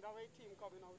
think away team coming out,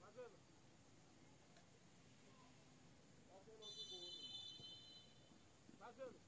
Fazendo. Fazendo.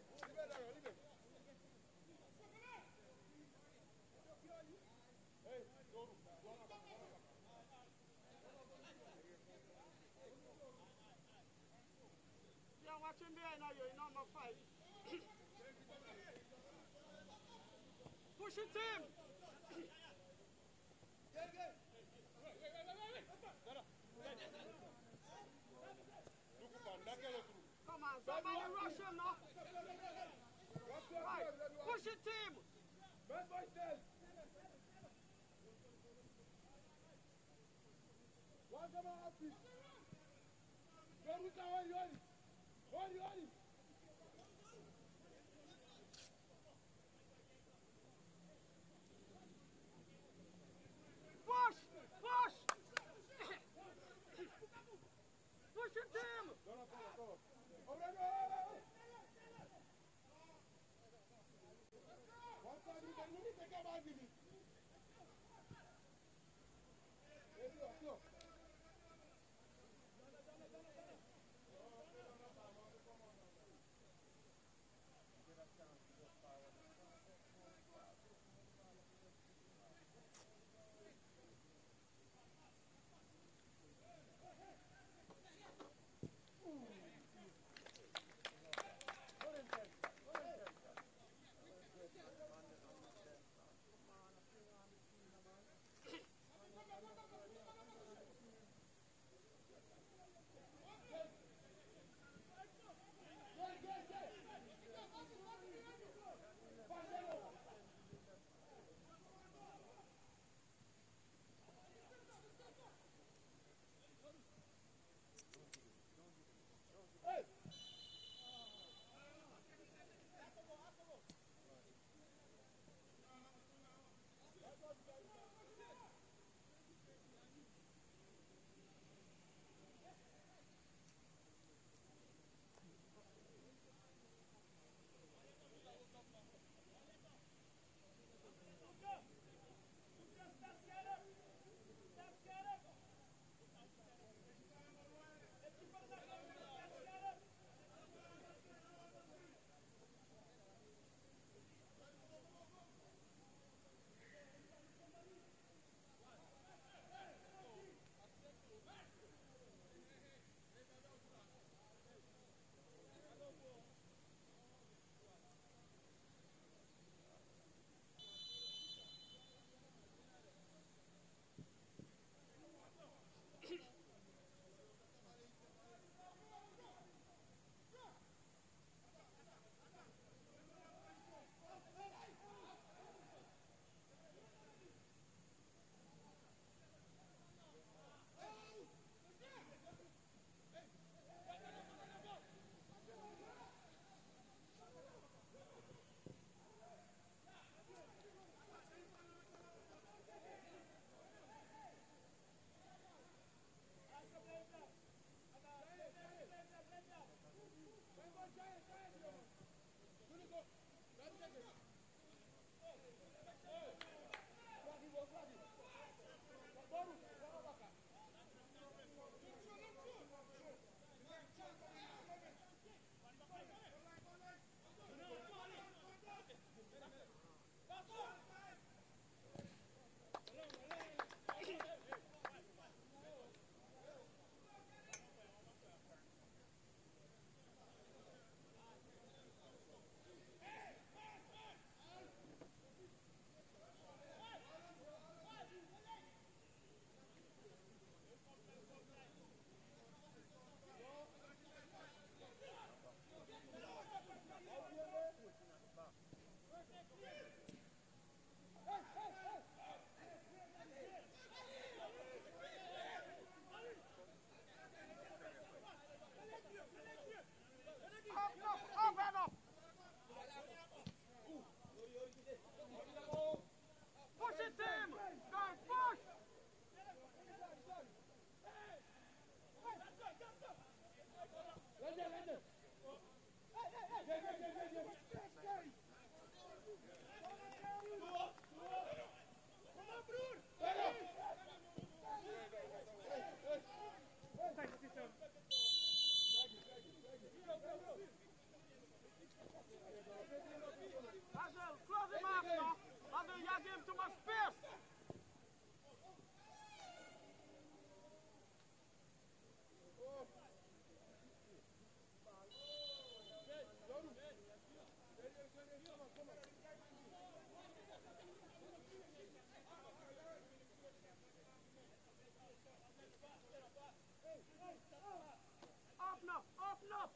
wajen wakimbea inayoinama fai pushing team Come on, somebody rush him now. Right, push it, team. Best come on, happy. Don't look. Why are you at him? You give him too much space. Open up, open up.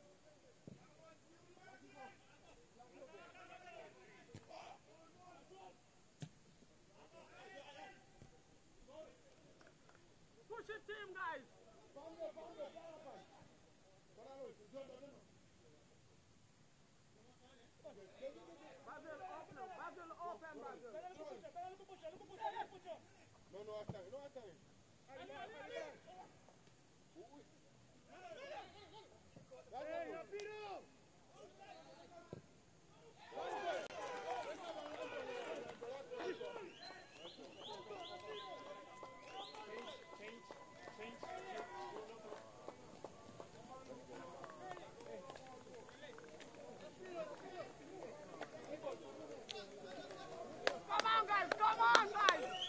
Push it, team, guys. Basil, open up. Basil, open, Basil. No, no attack, no attack. Hey, rápido! Come on, guys. Come on, guys.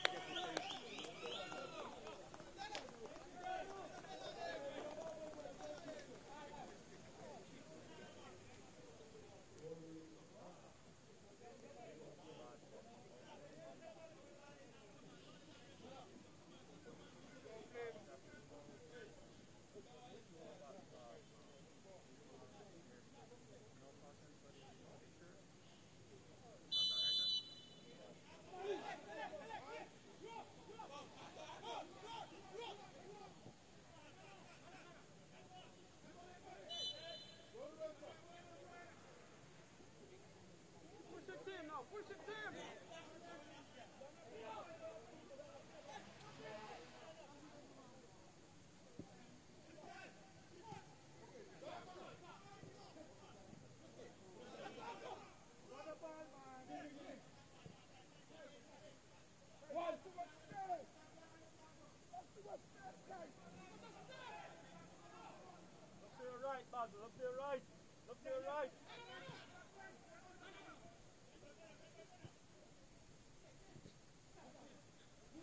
Push Look to your right, Basil. Look to your right. Look to your right.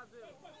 much space, Basil.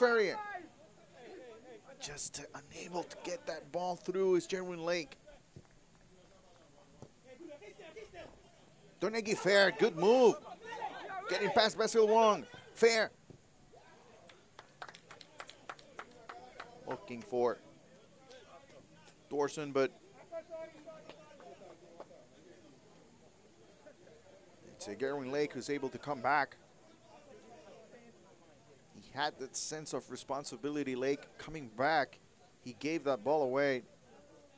Amoferia. Just unable to get that ball through is Jerwin Lake. Donegi Fair, good move. Getting past Basil Wong. Fair. Looking for Dorson, but it's a Gerwin Lake who's able to come back. Had that sense of responsibility, Lake coming back. He gave that ball away,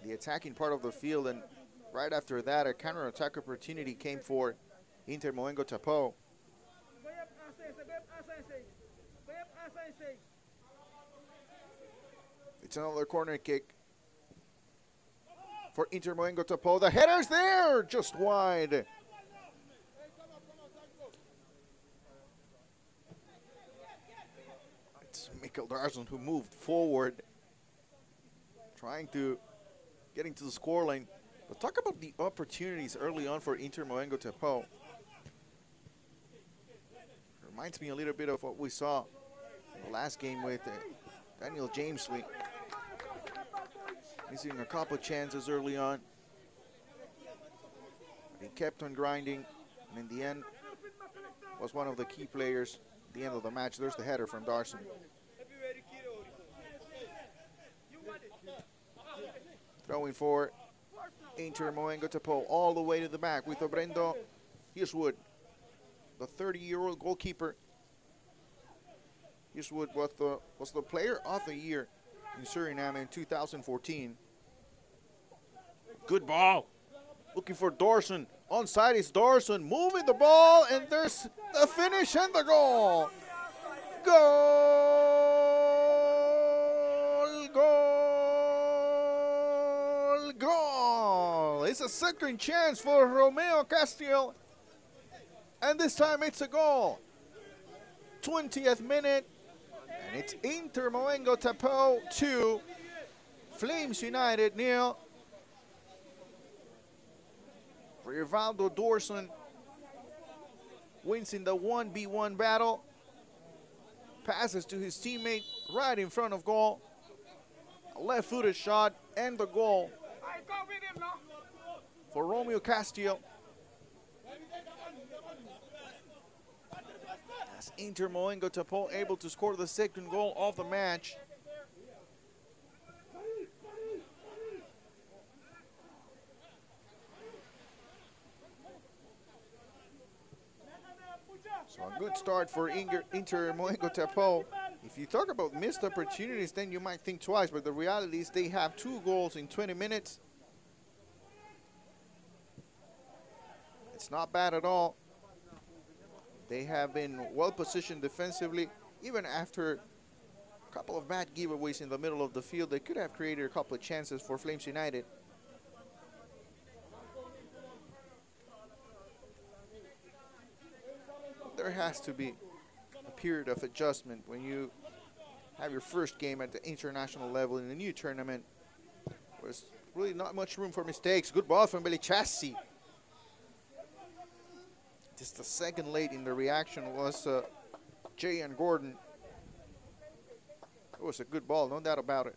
the attacking part of the field, and right after that, a counter-attack opportunity came for Inter Moengo Tapoe. It's another corner kick for Inter Moengo Tapoe. The header's there, just wide. Mikkel who moved forward, trying to get into the scoreline. But talk about the opportunities early on for Inter Moengo Tapoe. Reminds me a little bit of what we saw in the last game with uh, Daniel Jamesley. Missing a couple chances early on. But he kept on grinding, and in the end, was one of the key players at the end of the match. There's the header from Darson. Throwing for Inter Moengo Tapoe all the way to the back with Obrendo Huiswoud, the 30-year-old goalkeeper. Huiswoud was the, was the player of the year in Suriname in 2014. Good ball. Looking for Dorson. Onside is Dorson. Moving the ball, and there's the finish and the goal. Goal! Goal! Goal! It's a second chance for Romeo Castelen. And this time it's a goal. 20th minute. And it's Inter Moengo Tapoe 2. Flames United nil. Rivaldo Dorson wins in the 1v1 battle. Passes to his teammate right in front of goal. Left-footed shot and the goal for Romeo Castelen. As Inter Moengo Tapoe able to score the second goal of the match. So a good start for Inter, Inter Moengo Tapoe. If you talk about missed opportunities, then you might think twice, but the reality is they have two goals in 20 minutes. It's not bad at all. They have been well positioned defensively, even after a couple of bad giveaways in the middle of the field. They could have created a couple of chances for Flames United. There has to be a period of adjustment when you have your first game at the international level in a new tournament. There's really not much room for mistakes. Good ball from Belichassi. Just the second late in the reaction was uh, Jay and Gordon. It was a good ball, no doubt about it.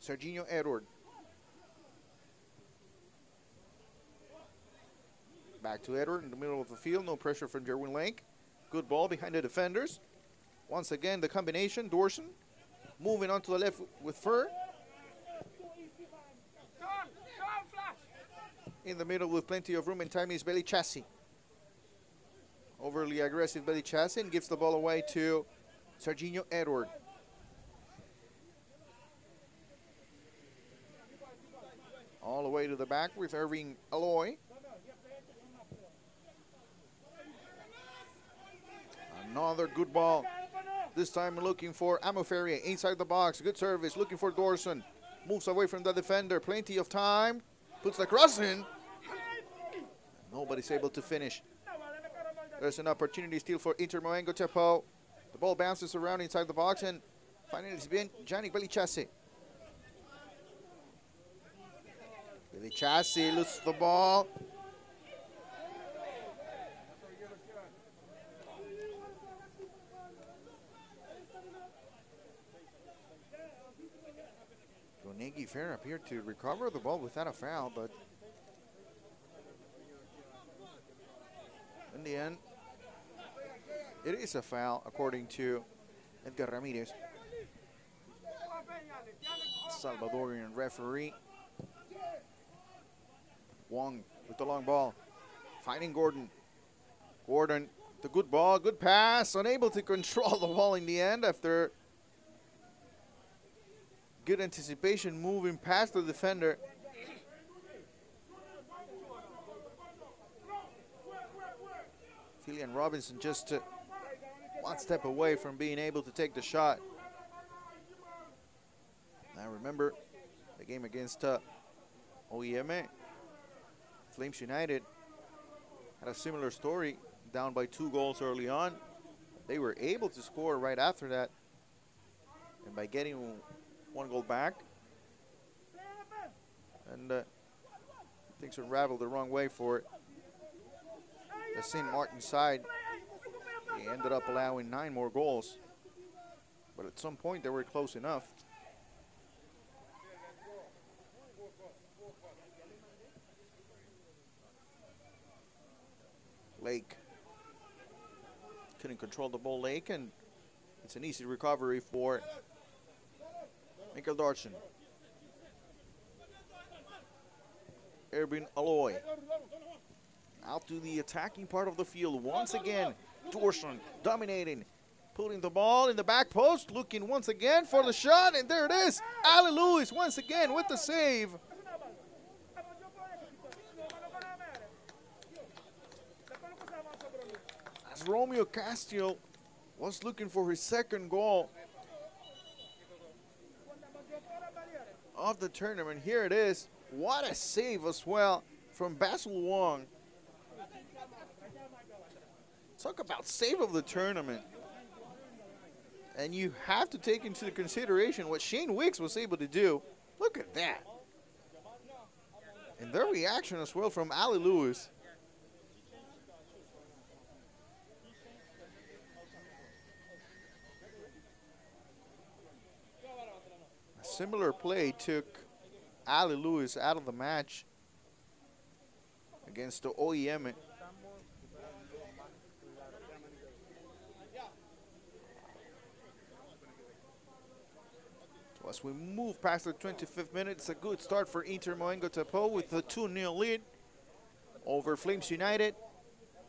Serginho Edward. Back to Edward in the middle of the field. No pressure from Jerwin Lake. Good ball behind the defenders. Once again, the combination. Dorson moving on to the left with Fur. In the middle with plenty of room and time is Belly Chassis. Overly aggressive Belly Chassis and gives the ball away to Serginho Edward. All the way to the back with Irving Aloy. Another good ball. This time looking for Amoferia inside the box. Good service. Looking for Dorson. Moves away from the defender. Plenty of time. Puts the cross in. Nobody's able to finish. There's an opportunity still for Inter Moengo Tapoe. The ball bounces around inside the box and finally it's been Janik Belichassi. Belichassi loses the ball. Donegi Fair appeared to recover the ball without a foul, but in the end, it is a foul according to Edgar Ramirez, Salvadorian referee. Wong with the long ball, finding Gordon. Gordon, the good ball, good pass, unable to control the ball in the end after good anticipation moving past the defender. Killian Robinson just one step away from being able to take the shot. Now remember the game against uh, OEMA. Flames United had a similar story, down by two goals early on. They were able to score right after that. And by getting one goal back, and uh, things unraveled the wrong way for the St. Martin side. They ended up allowing nine more goals. But at some point, they were close enough. Lake couldn't control the ball, Lake, and it's an easy recovery for Mikkel Dorsen. Erwin Aloy. Out to the attacking part of the field once again. Dorsen dominating, putting the ball in the back post, looking once again for the shot, and there it is. Ali Lewis once again with the save. As Romeo Castelen was looking for his second goal of the tournament. Here it is. What a save as well from Basil Wong. Talk about save of the tournament. And you have to take into consideration what Shane Wicks was able to do. Look at that. And their reaction as well from Ali Lewis. A similar play took Ali Lewis out of the match against the OEM. As we move past the 25th minute, it's a good start for Inter Moengo Tapoe with a 2-0 lead over Flames United.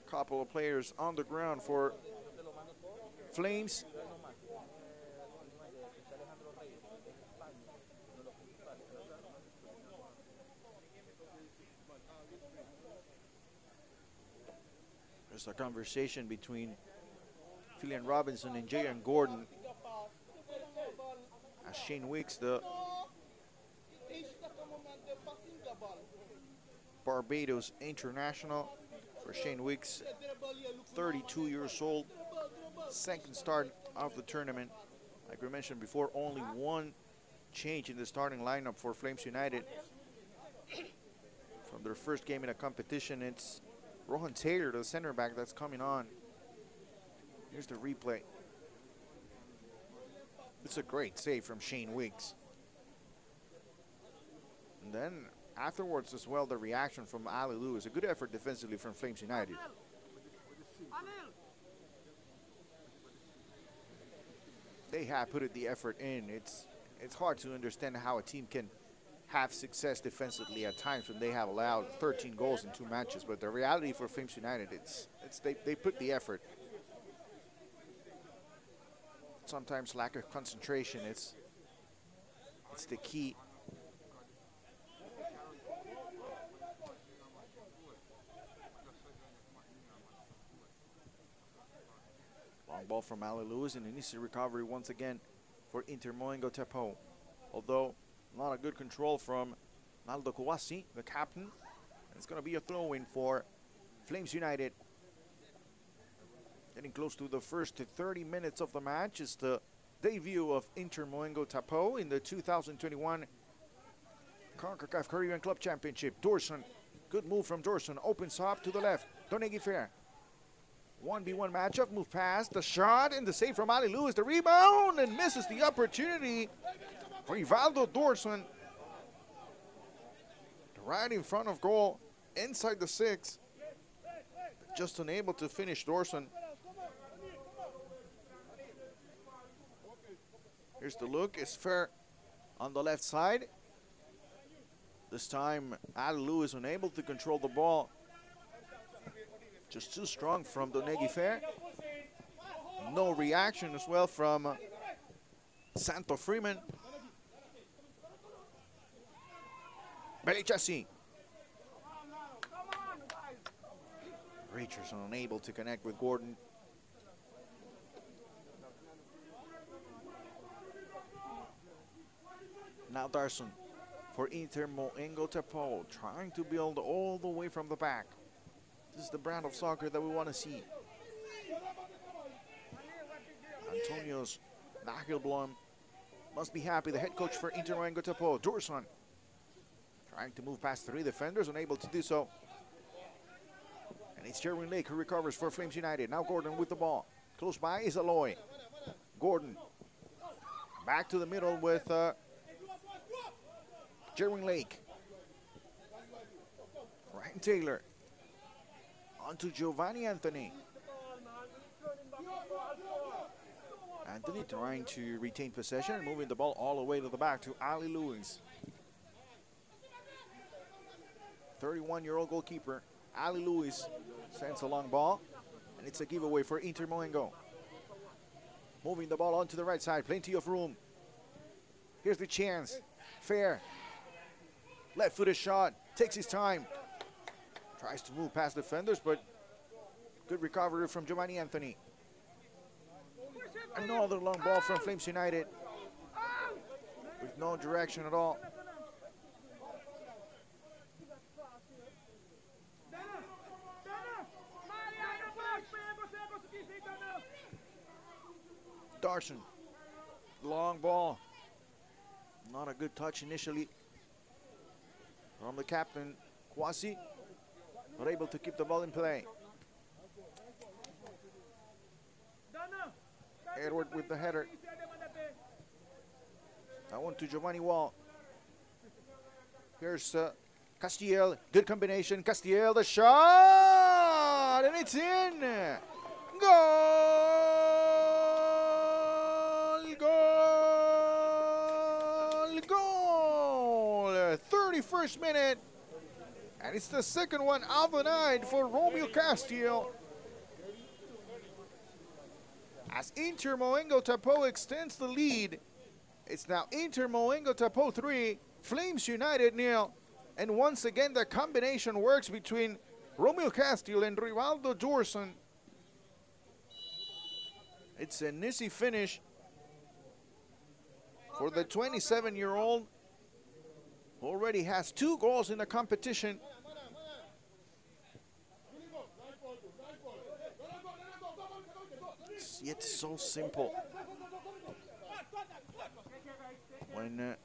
Couple of players on the ground for Flames. There's a conversation between Philian Robinson and Jayan Gordon. As Shane Wicks, the Barbados international for Shane Wicks, 32 years old, second start of the tournament. Like we mentioned before, only one change in the starting lineup for Flames United. From their first game in a competition, it's Rohan Taylor, the center back that's coming on. Here's the replay. It's a great save from Shane Wicks. And then afterwards as well, the reaction from Ali Lewis. A good effort defensively from Flames United. They have put the effort in. It's it's hard to understand how a team can have success defensively at times when they have allowed 13 goals in two matches. But the reality for Flames United, it's it's they, they put the effort. Sometimes lack of concentration, it's it's the key. Long ball from Ali Lewis and an easy recovery once again for Inter Moengo Tapoe. Although not a good control from Naldo Kouassi, the captain. And it's going to be a throw in for Flames United. Getting close to the first 30 minutes of the match is the debut of Inter Moengo Tapoe in the 2021 CONCACAF Caribbean Club Championship. Dorson, good move from Dorson, opens up to the left. Donegi Fair. 1v1 matchup, move past, the shot, and the save from Ali Lewis. The rebound, and misses the opportunity. Rivaldo Dorson right in front of goal, inside the six. Just unable to finish Dorson. Here's the look. It's fair on the left side. This time, Ali is unable to control the ball. Just too strong from Donegi Fair. No reaction as well from Santo Freeman. Belichassi. Richardson unable to connect with Gordon. Now Darson for Inter Moengo Tapoe, trying to build all the way from the back. This is the brand of soccer that we want to see. Antonios Nagelblom must be happy. The head coach for Inter Moengo Tapoe, Dorson, trying to move past three defenders, unable to do so. And it's Jerwin Lake who recovers for Flames United. Now Gordon with the ball. Close by is Aloy. Gordon back to the middle with uh, Jerwin Lake. Ryan Taylor. On to Giovanni Anthony. Anthony trying to retain possession and moving the ball all the way to the back to Ali Lewis. 31-year-old goalkeeper Ali Lewis sends a long ball, and it's a giveaway for Inter Moengo. Moving the ball onto the right side, plenty of room. Here's the chance. Fair. Left-footed shot, takes his time. Tries to move past defenders, but good recovery from Giovanni Anthony. Another long ball from Flames United with no direction at all. Darson. Long ball. Not a good touch initially from the captain, Kwasi. Not able to keep the ball in play. Edward with the header. That one to Giovanni Wall. Here's uh, Castelen. Good combination. Castelen, the shot! And it's in! Goal! 31st minute. And it's the second one of the night for Romeo Castelen. As Inter Moengo Tapoe extends the lead, it's now Inter Moengo Tapoe 3, Flames United nil. And once again, the combination works between Romeo Castelen and Rivaldo Dorson. It's a Nissi finish for the 27-year-old who already has two goals in the competition. It's yet so simple. When uh,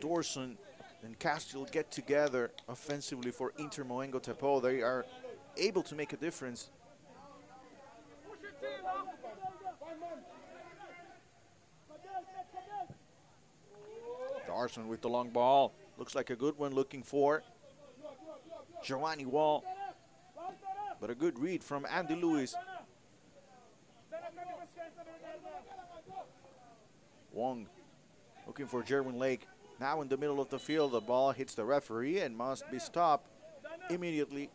Dorson and Castelen get together offensively for Inter Moengo Tapoe, they are able to make a difference. Darson with the long ball. Looks like a good one looking for Giovanni Wall. But a good read from Andy Lewis. Wong looking for Jerwin Lake. Now in the middle of the field, the ball hits the referee and must be stopped immediately.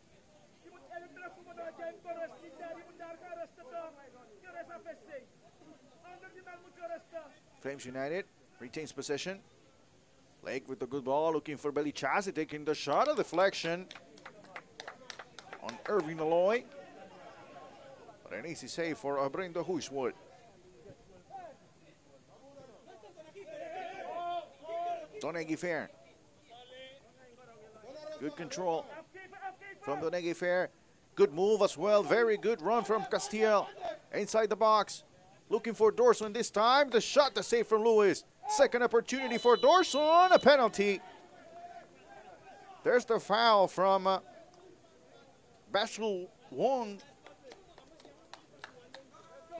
Flames United retains possession. Lake with the good ball, looking for Belly Chassi, taking the shot, a deflection on Irving Aloy. But an easy save for uh, Brendo Huiswoud. Donegi Fair. Good control from Donegi Fair. Good move as well. Very good run from Castelen. Inside the box. Looking for Dorson this time. The shot, the save from Lewis. Second opportunity for Dorson. On a penalty. There's the foul from uh, Basil Wong.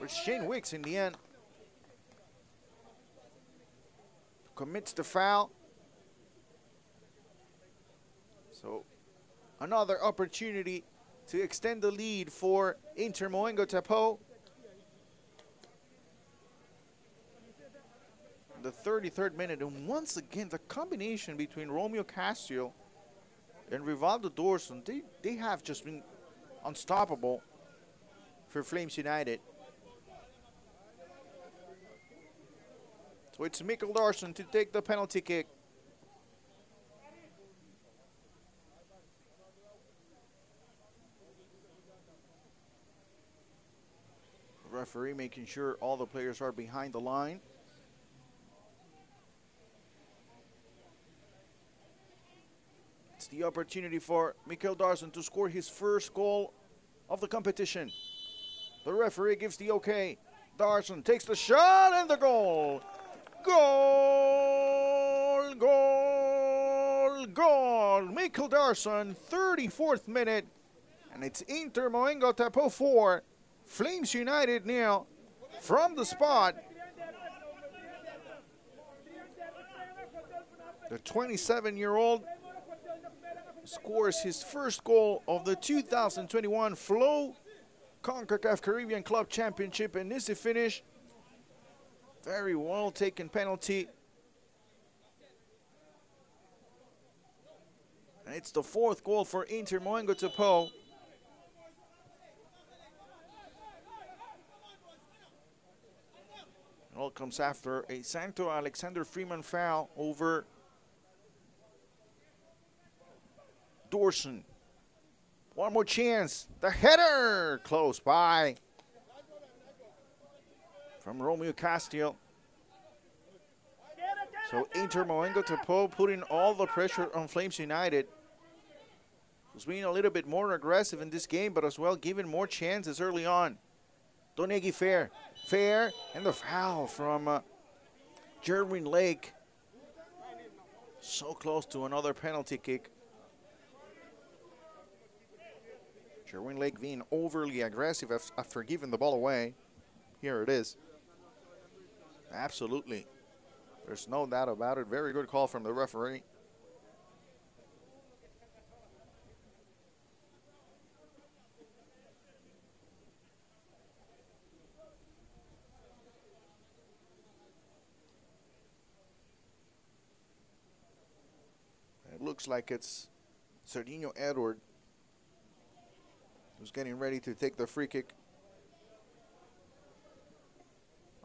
With Shane Wicks in the end. Commits the foul. So another opportunity to extend the lead for Inter Moengo Tapoe. The 33rd minute, and once again, the combination between Romeo Castelen and Rivaldo Dorson, they, they have just been unstoppable for Flames United. So it's Mikkel Dorson to take the penalty kick. referee making sure all the players are behind the line. It's the opportunity for Mikkel Darson to score his first goal of the competition. The referee gives the okay. Darson takes the shot and the goal. Goal, goal, goal. Mikkel Darson, 34th minute. And it's Inter Moengo Tapoe 4, Flames United now from the spot. The 27 year old scores his first goal of the 2021 Flow CONCACAF Caribbean Club Championship and this is finish. Very well taken penalty. And it's the fourth goal for Inter Moengo Tapoe. It all comes after a Santo Alexander Freeman foul over Dorson. One more chance. The header close by from Romeo Castelen. So Inter Moengo Tapoe putting all the pressure on Flames United. Who's being a little bit more aggressive in this game, but as well giving more chances early on. Donegi Fair. Fair and the foul from uh, Jerwin Lake. So close to another penalty kick. Jerwin Lake being overly aggressive after giving the ball away. Here it is. Absolutely. There's no doubt about it. Very good call from the referee. It looks like it's Serginho Edward who's getting ready to take the free kick.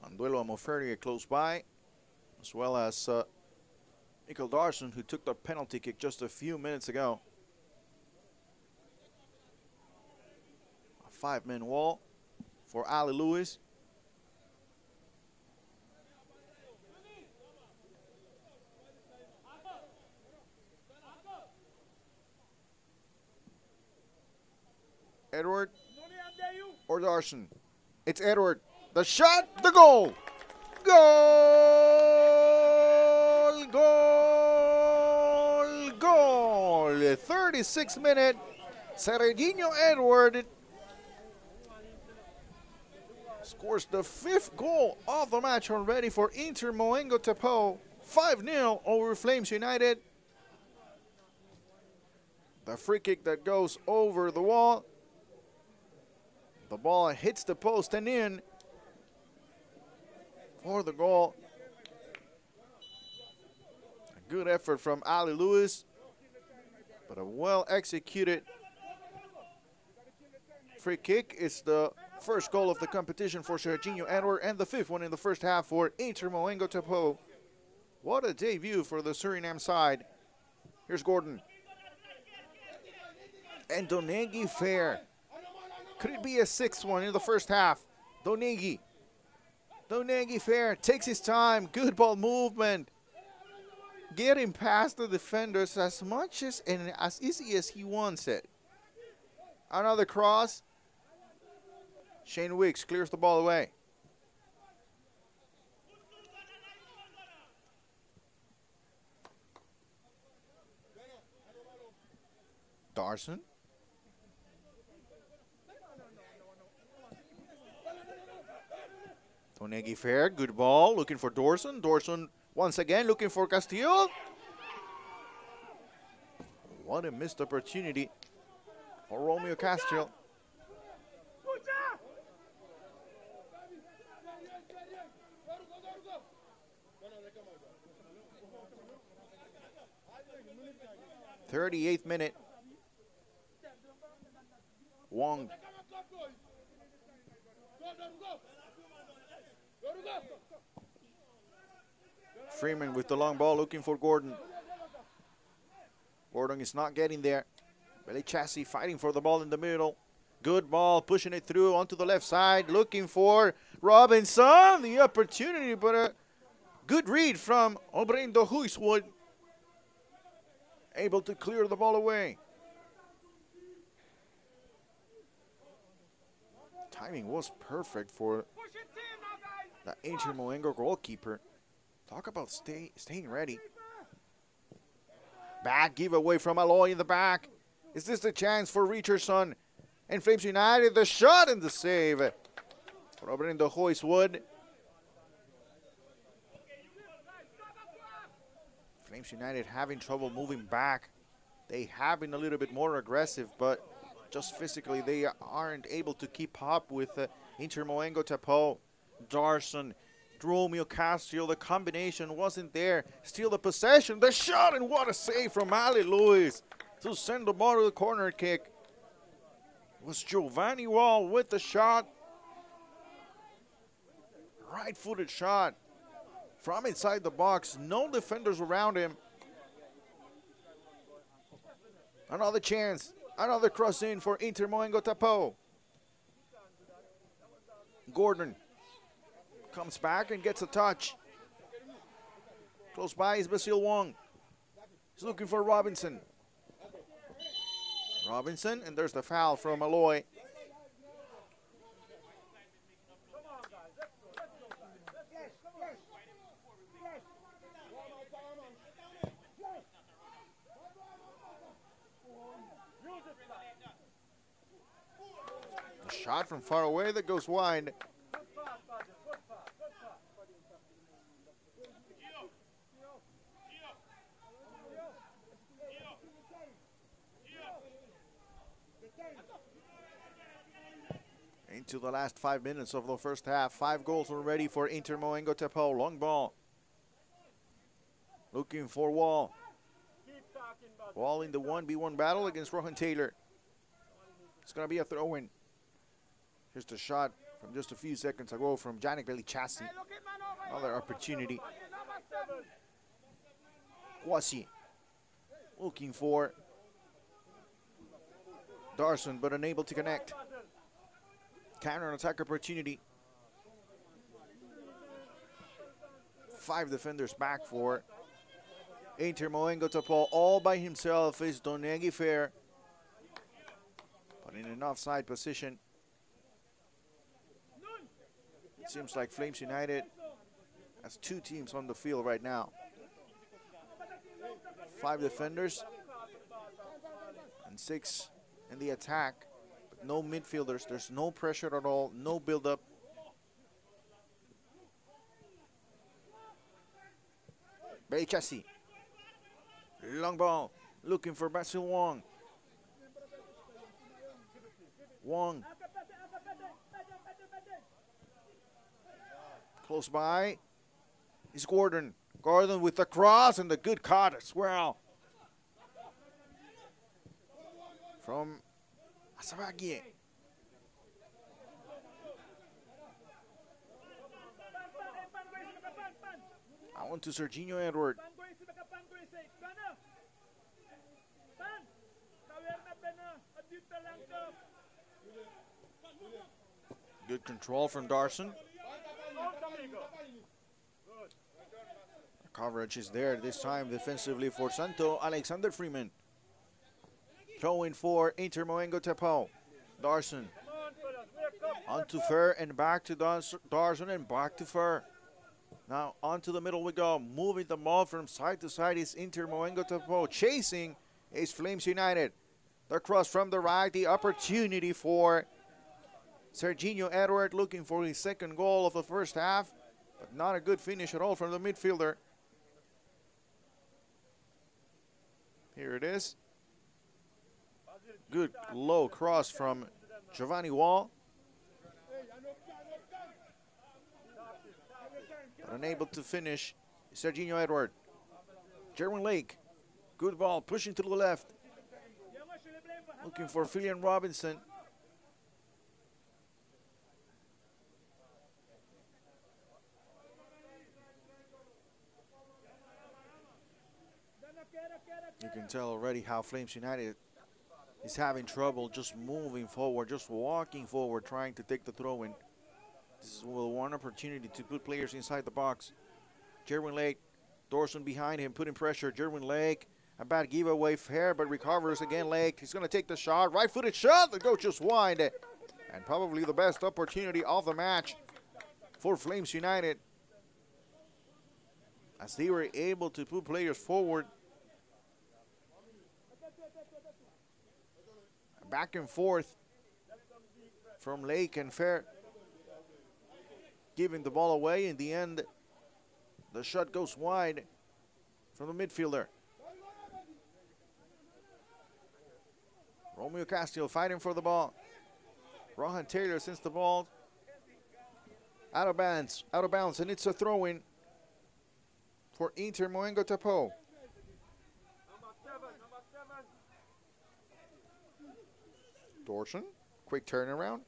Anduelo Amoferia close by, as well as uh, Mikkel Darson, who took the penalty kick just a few minutes ago. A five-man wall for Ali Lewis. Edward It's Edward. The shot, the goal. Goal, goal, goal. 36 minute. Serginho Edward scores the fifth goal of the match already for Inter Moengo Tapoe. 5-0 over Flames United. The free kick that goes over the wall. The ball hits the post and in for the goal. A good effort from Ali Lewis, but a well executed free kick. It's the first goal of the competition for Serginho Edward and the fifth one in the first half for Inter Moengo Tapoe. What a debut for the Suriname side. Here's Gordon. And Donegi Fair could it be a sixth one in the first half? Donegi. Donegi Fair takes his time. Good ball movement. Getting past the defenders as much as and as easy as he wants it. Another cross. Shane Weeks clears the ball away. Darson. Onegi Fair, good ball, looking for Dorson. Dorson once again looking for Castelen. What a missed opportunity for Romeo Castelen. Thirty-eighth minute. Wong Freeman with the long ball looking for Gordon. Gordon is not getting there. Billy Chassis fighting for the ball in the middle. Good ball, pushing it through onto the left side, looking for Robinson. The opportunity, but a good read from Obrendo Huiswoud. Able to clear the ball away. Timing was perfect for the Inter Moengo goalkeeper. Talk about stay, staying ready. Bad giveaway from Aloy in the back. Is this the chance for Richardson? And Flames United, the shot and the save. Roberto Huiswoud. Flames United having trouble moving back. They have been a little bit more aggressive, but just physically they aren't able to keep up with uh, Inter Moengo Tapoe. Darson Romeo Castelen. The combination wasn't there. Steal the possession, the shot, and what a save from Ali Lewis to send the ball to the corner kick. It was Giovanni Wall with the shot. Right footed shot from inside the box. No defenders around him. Another chance. Another cross in for Inter Moengo Tapoe. Gordon comes back and gets a touch. Close by is Basil Wong. He's looking for Robinson. Robinson, and there's the foul from Malloy. A shot from far away that goes wide. Into the last five minutes of the first half. Five goals already for Inter Moengo Tapoe. Long ball. Looking for Wall. Wall in the 1v1 battle against Rohan Taylor. It's going to be a throw in. Here's the shot from just a few seconds ago from Janik Belichassi. Another opportunity. Kwasi looking for Darson, but unable to connect. Counter attack opportunity. Five defenders back for Inter Moengo Tapoe all by himself is Donegi Fair. But in an offside position. It seems like Flames United has two teams on the field right now. Five defenders and six in the attack no midfielders. There's no pressure at all, no build-up. Beichasi. Long ball. Looking for Basil Wong. Wong. Close by is Gordon. Gordon with the cross and the good cut as well. From I want to Serginho Edward. Good control from Darson. Coverage is there this time defensively for Santo Alexander Freeman. Throwing for Inter Moengo Tapoe. Darson. On to Fur and back to Darson and back to Fur. Now onto the middle we go. Moving the ball from side to side is Inter Moengo Tapoe. Chasing is Flames United. The cross from the right. The opportunity for Serginho Edward looking for his second goal of the first half. But not a good finish at all from the midfielder. Here it is. Good low cross from Giovanni Wall. But unable to finish. Serginho Edward. Jerwin Lake. Good ball pushing to the left. Looking for Philian Robinson. You can tell already how Flames United is having trouble just moving forward, just walking forward, trying to take the throw in. This is one opportunity to put players inside the box. Jerwin Lake, Dorson behind him, putting pressure. Jerwin Lake, a bad giveaway fair, but recovers again. Lake, he's going to take the shot. Right footed shot The goal just wide. And probably the best opportunity of the match for Flames United. As they were able to put players forward back and forth from Lake and Fair. Giving the ball away. In the end, the shot goes wide from the midfielder. Romeo Castelen fighting for the ball. Rohan Taylor sends the ball out of bounds, out of bounds, and it's a throw in for Inter Moengo Tapoe. Number seven, number seven. Dorson, quick turnaround,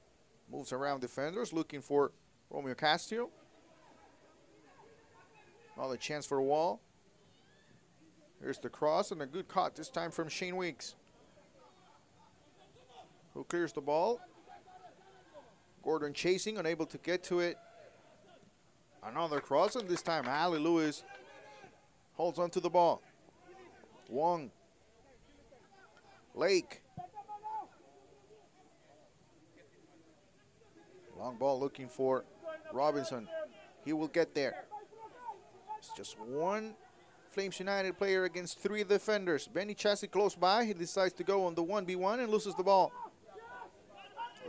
moves around defenders, looking for Romeo Castelen. Another chance for a wall. Here's the cross and a good cut this time from Shane Weeks. Who clears the ball? Gordon chasing, unable to get to it. Another cross, and this time Ali Lewis holds onto the ball. Wong. Lake. Long ball looking for Robinson. He will get there. It's just one Flames United player against three defenders. Benny Chassis close by. He decides to go on the 1v1 and loses the ball.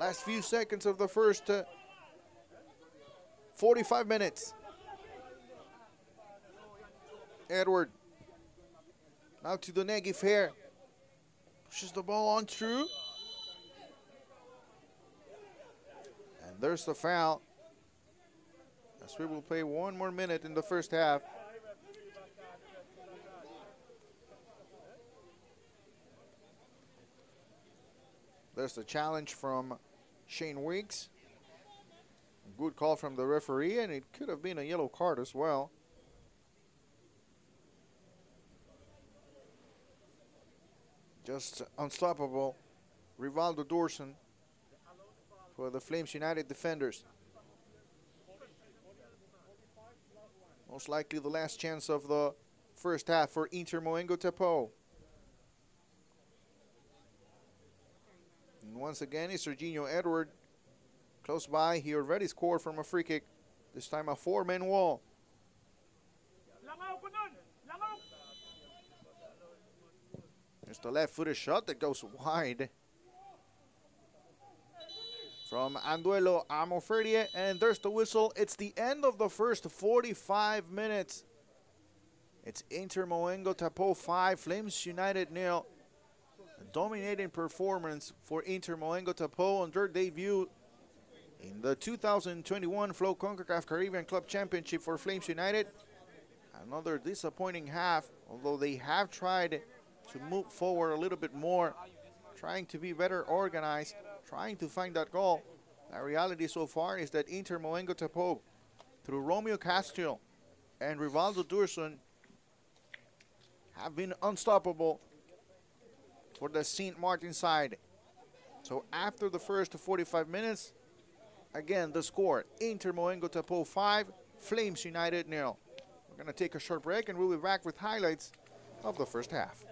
Last few seconds of the first uh, 45 minutes. Edward. Now to the Nagy Fair. Pushes the ball on through. There's the foul. As we will play one more minute in the first half. There's the challenge from Shane Weeks. Good call from the referee, and it could have been a yellow card as well. Just unstoppable. Rivaldo Dorson for the Flames United defenders. Most likely the last chance of the first half for Inter Moengo Tapoe. And once again, it's Serginho Edward close by. He already scored from a free kick. This time a four-man wall. There's the left-footed shot that goes wide from Anduelo Amoferdia, and there's the whistle. It's the end of the first 45 minutes. It's Inter Moengo Tapoe 5, Flames United nil. A dominating performance for Inter Moengo Tapoe on their debut in the 2021 Flow CONCACAF Caribbean Club Championship for Flames United. Another disappointing half, although they have tried to move forward a little bit more, trying to be better organized, trying to find that goal. The reality so far is that Inter Moengo Tapoe, through Romeo Castelen and Rivaldo Durson, have been unstoppable for the St. Martin side. So after the first 45 minutes, again the score, Inter Moengo Tapoe 5, Flames United nil. We're going to take a short break and we'll be back with highlights of the first half.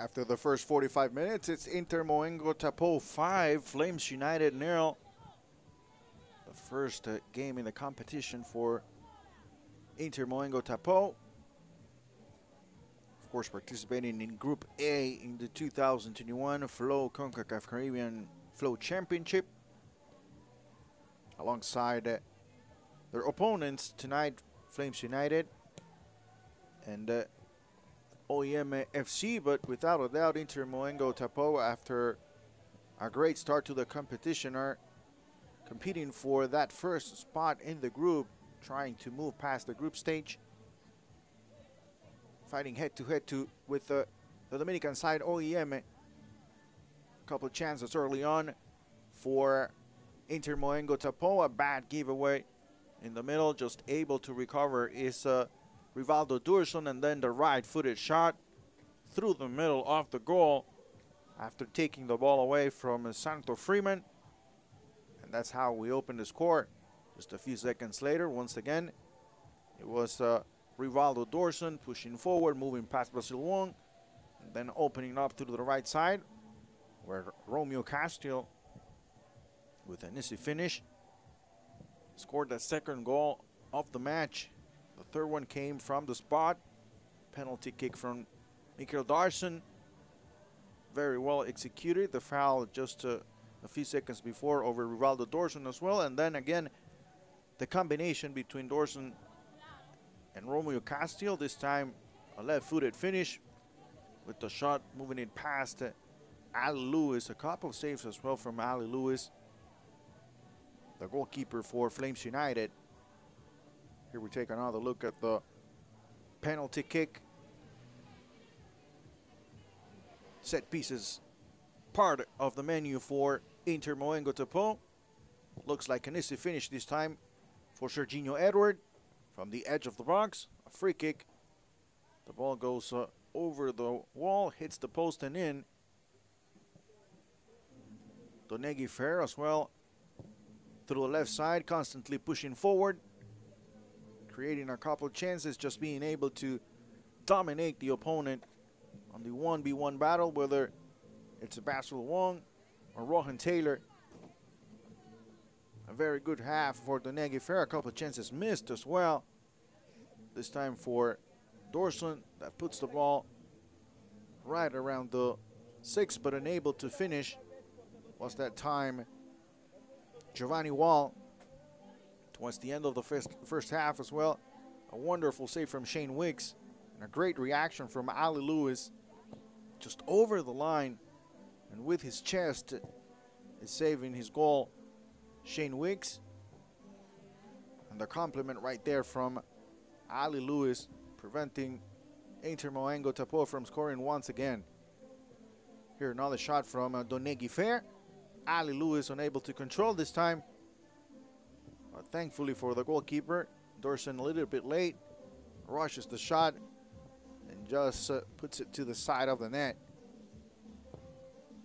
After the first 45 minutes, it's Inter Moengo Tapoe 5, Flames United nil. The first uh, game in the competition for Inter Moengo Tapoe. Of course, participating in Group A in the 2021 Flow CONCACAF Caribbean Flow Championship. Alongside uh, their opponents tonight, Flames United and uh, OEM FC, but without a doubt, Inter Moengo Tapoe, after a great start to the competition, are competing for that first spot in the group, trying to move past the group stage. Fighting head to head to with the, Dominican side OEM. A couple of chances early on for Inter Moengo Tapoe, a bad giveaway in the middle, just able to recover is uh, Rivaldo Dorson, and then the right-footed shot through the middle of the goal after taking the ball away from Santo Freeman. And that's how we opened the score. Just a few seconds later, once again, it was uh, Rivaldo Dorson pushing forward, moving past Basil Wong, then opening up to the right side, where Romeo Castelen, with an easy finish, scored the second goal of the match. The third one came from the spot. Penalty kick from Mikhail Darson. Very well executed. The foul just uh, a few seconds before over Rivaldo Dorson as well. And then again, the combination between Dorson and Romeo Castelen. This time, a left-footed finish with the shot moving it past uh, Ali Lewis. A couple of saves as well from Ali Lewis, the goalkeeper for Flames United. Here we take another look at the penalty kick. Set pieces part of the menu for Inter Moengo Tapoe. Looks like an easy finish this time for Serginho Edward from the edge of the box. A free kick. The ball goes uh, over the wall, hits the post and in. Donegi Fair as well through the left side, constantly pushing forward creating a couple chances, just being able to dominate the opponent on the 1v1 battle, whether it's Basil Wong or Rohan Taylor. A very good half for Donegi Fair. A couple chances missed as well. This time for Dorson that puts the ball right around the six, but unable to finish. Was that time Giovanni Wall towards the end of the first, first half as well. A wonderful save from Shane Wicks and a great reaction from Ali Lewis. Just over the line and with his chest is saving his goal. Shane Wicks. And the compliment right there from Ali Lewis preventing Inter Moengo Tapoe from scoring once again. Here another shot from uh, Donegi Fair. Ali Lewis unable to control this time. Uh, thankfully for the goalkeeper, Dorson a little bit late, rushes the shot, and just uh, puts it to the side of the net.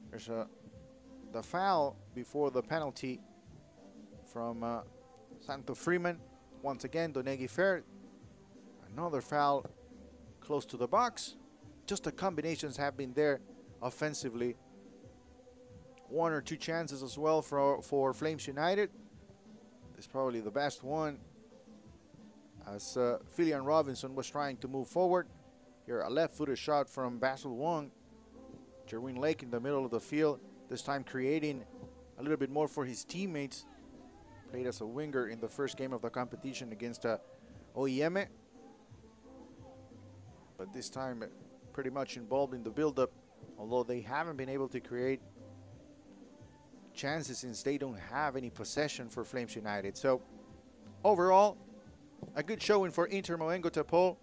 There's a the foul before the penalty from uh, Santo Freeman. Once again, Donegi Fair. Another foul close to the box. Just the combinations have been there offensively. One or two chances as well for, for Flames United is probably the best one as uh, Robinson was trying to move forward. Here, a left-footed shot from Basil Wong. Jerwin Lake in the middle of the field, this time creating a little bit more for his teammates. Played as a winger in the first game of the competition against uh, OEM. But this time, uh, pretty much involved in the build-up, although they haven't been able to create chances since they don't have any possession for Flames United. So overall, a good showing for Inter Moengo Tapoe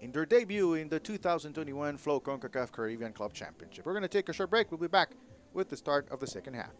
in their debut in the 2021 Flow CONCACAF Caribbean Club Championship. We're going to take a short break. We'll be back with the start of the second half.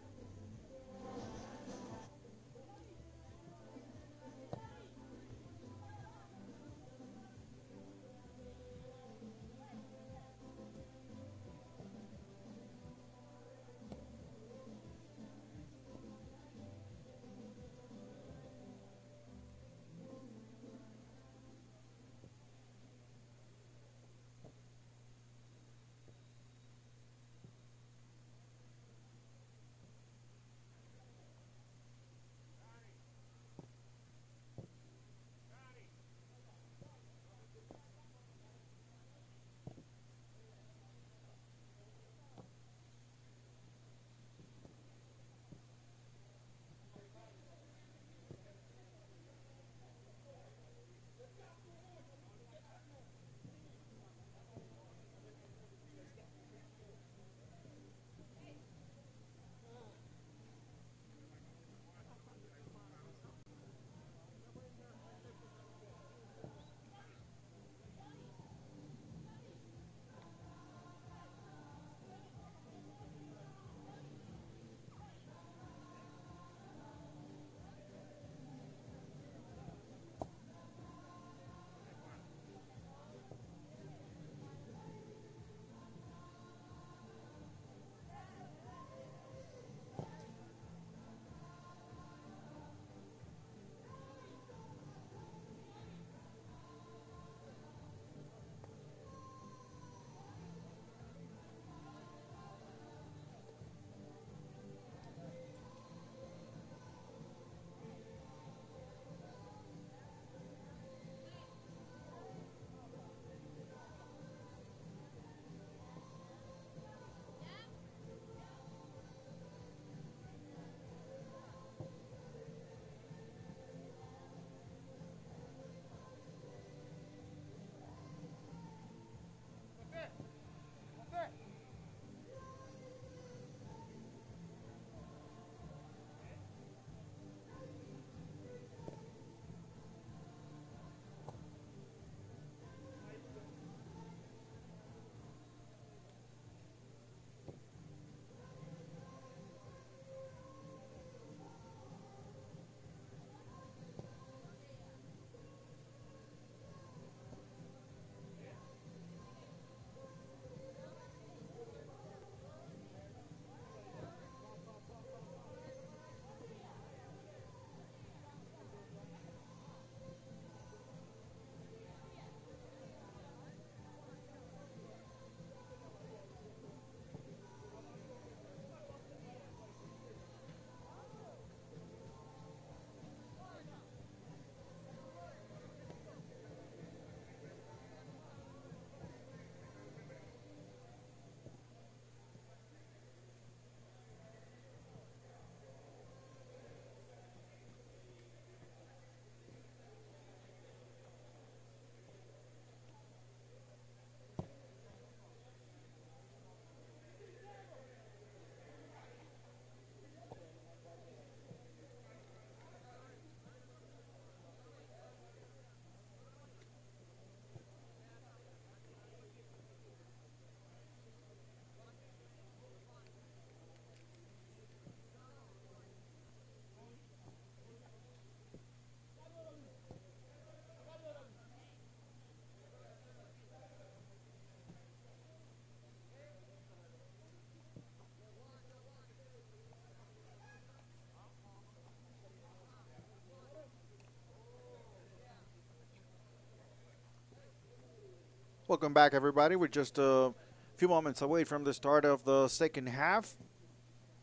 Welcome back, everybody. We're just a few moments away from the start of the second half.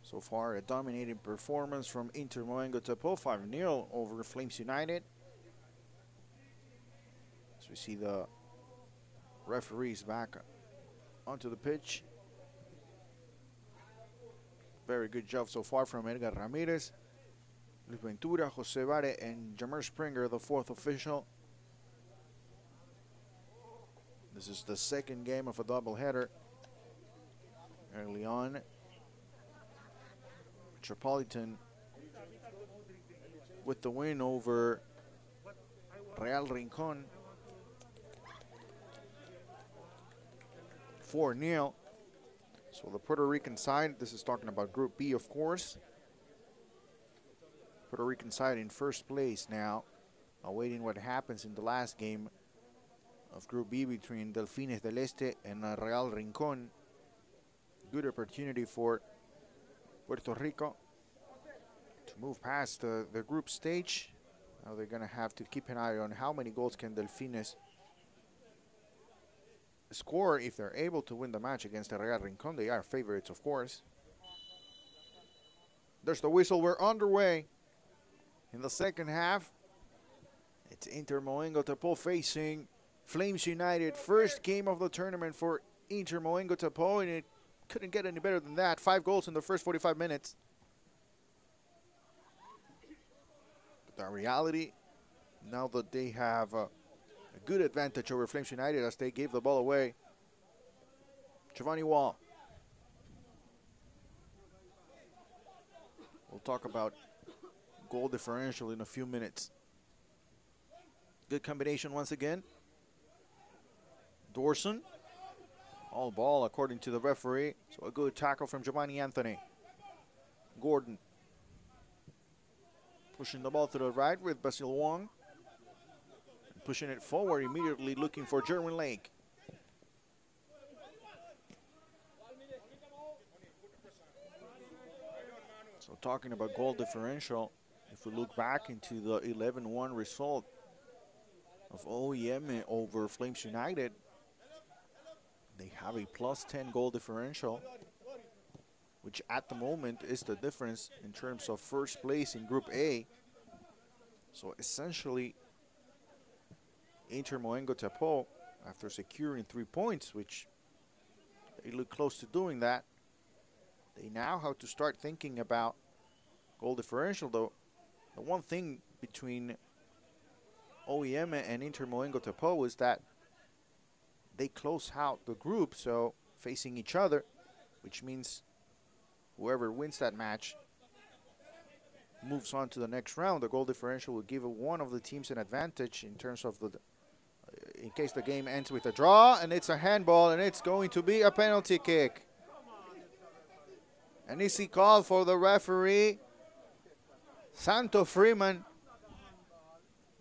So far, a dominating performance from Inter Moengo Tapoe, 5 0 over Flames United. As we see the referees back onto the pitch. Very good job so far from Edgar Ramirez, Luis Ventura, Jose Vare, and Jamer Springer, the fourth official. This is the second game of a doubleheader. Early on, Metropolitan with the win over Real Rincon. 4 0. So the Puerto Rican side, this is talking about Group B, of course. Puerto Rican side in first place now, awaiting what happens in the last game of Group B between Delfines del Este and uh, Real Rincon. Good opportunity for Puerto Rico to move past uh, the group stage. Now they're going to have to keep an eye on how many goals can Delfines score if they're able to win the match against Real Rincon. They are favorites, of course. There's the whistle. We're underway in the second half. It's Inter Moengo Tapoe facing Flames United. First game of the tournament for Inter Moengo Tapoe, and it couldn't get any better than that. Five goals in the first 45 minutes. But the reality, now that they have a, a good advantage over Flames United as they gave the ball away. Giovanni Wall. We'll talk about goal differential in a few minutes. Good combination once again. Dorson. All ball according to the referee. So a good tackle from Giovanni Anthony. Gordon. Pushing the ball to the right with Basil Wong. And pushing it forward immediately looking for Jerwin Lake. So talking about goal differential, if we look back into the 11-1 result of OEM over Flames United, they have a plus 10 goal differential, which at the moment is the difference in terms of first place in Group A. So essentially, Inter Moengo Tapoe, after securing three points, which they look close to doing that, they now have to start thinking about goal differential, though. The one thing between OEM and Inter Moengo Tapoe is that they close out the group, so facing each other, which means whoever wins that match moves on to the next round. The goal differential will give one of the teams an advantage in terms of the, uh, in case the game ends with a draw, and it's a handball, and it's going to be a penalty kick. An easy call for the referee. Santo Freeman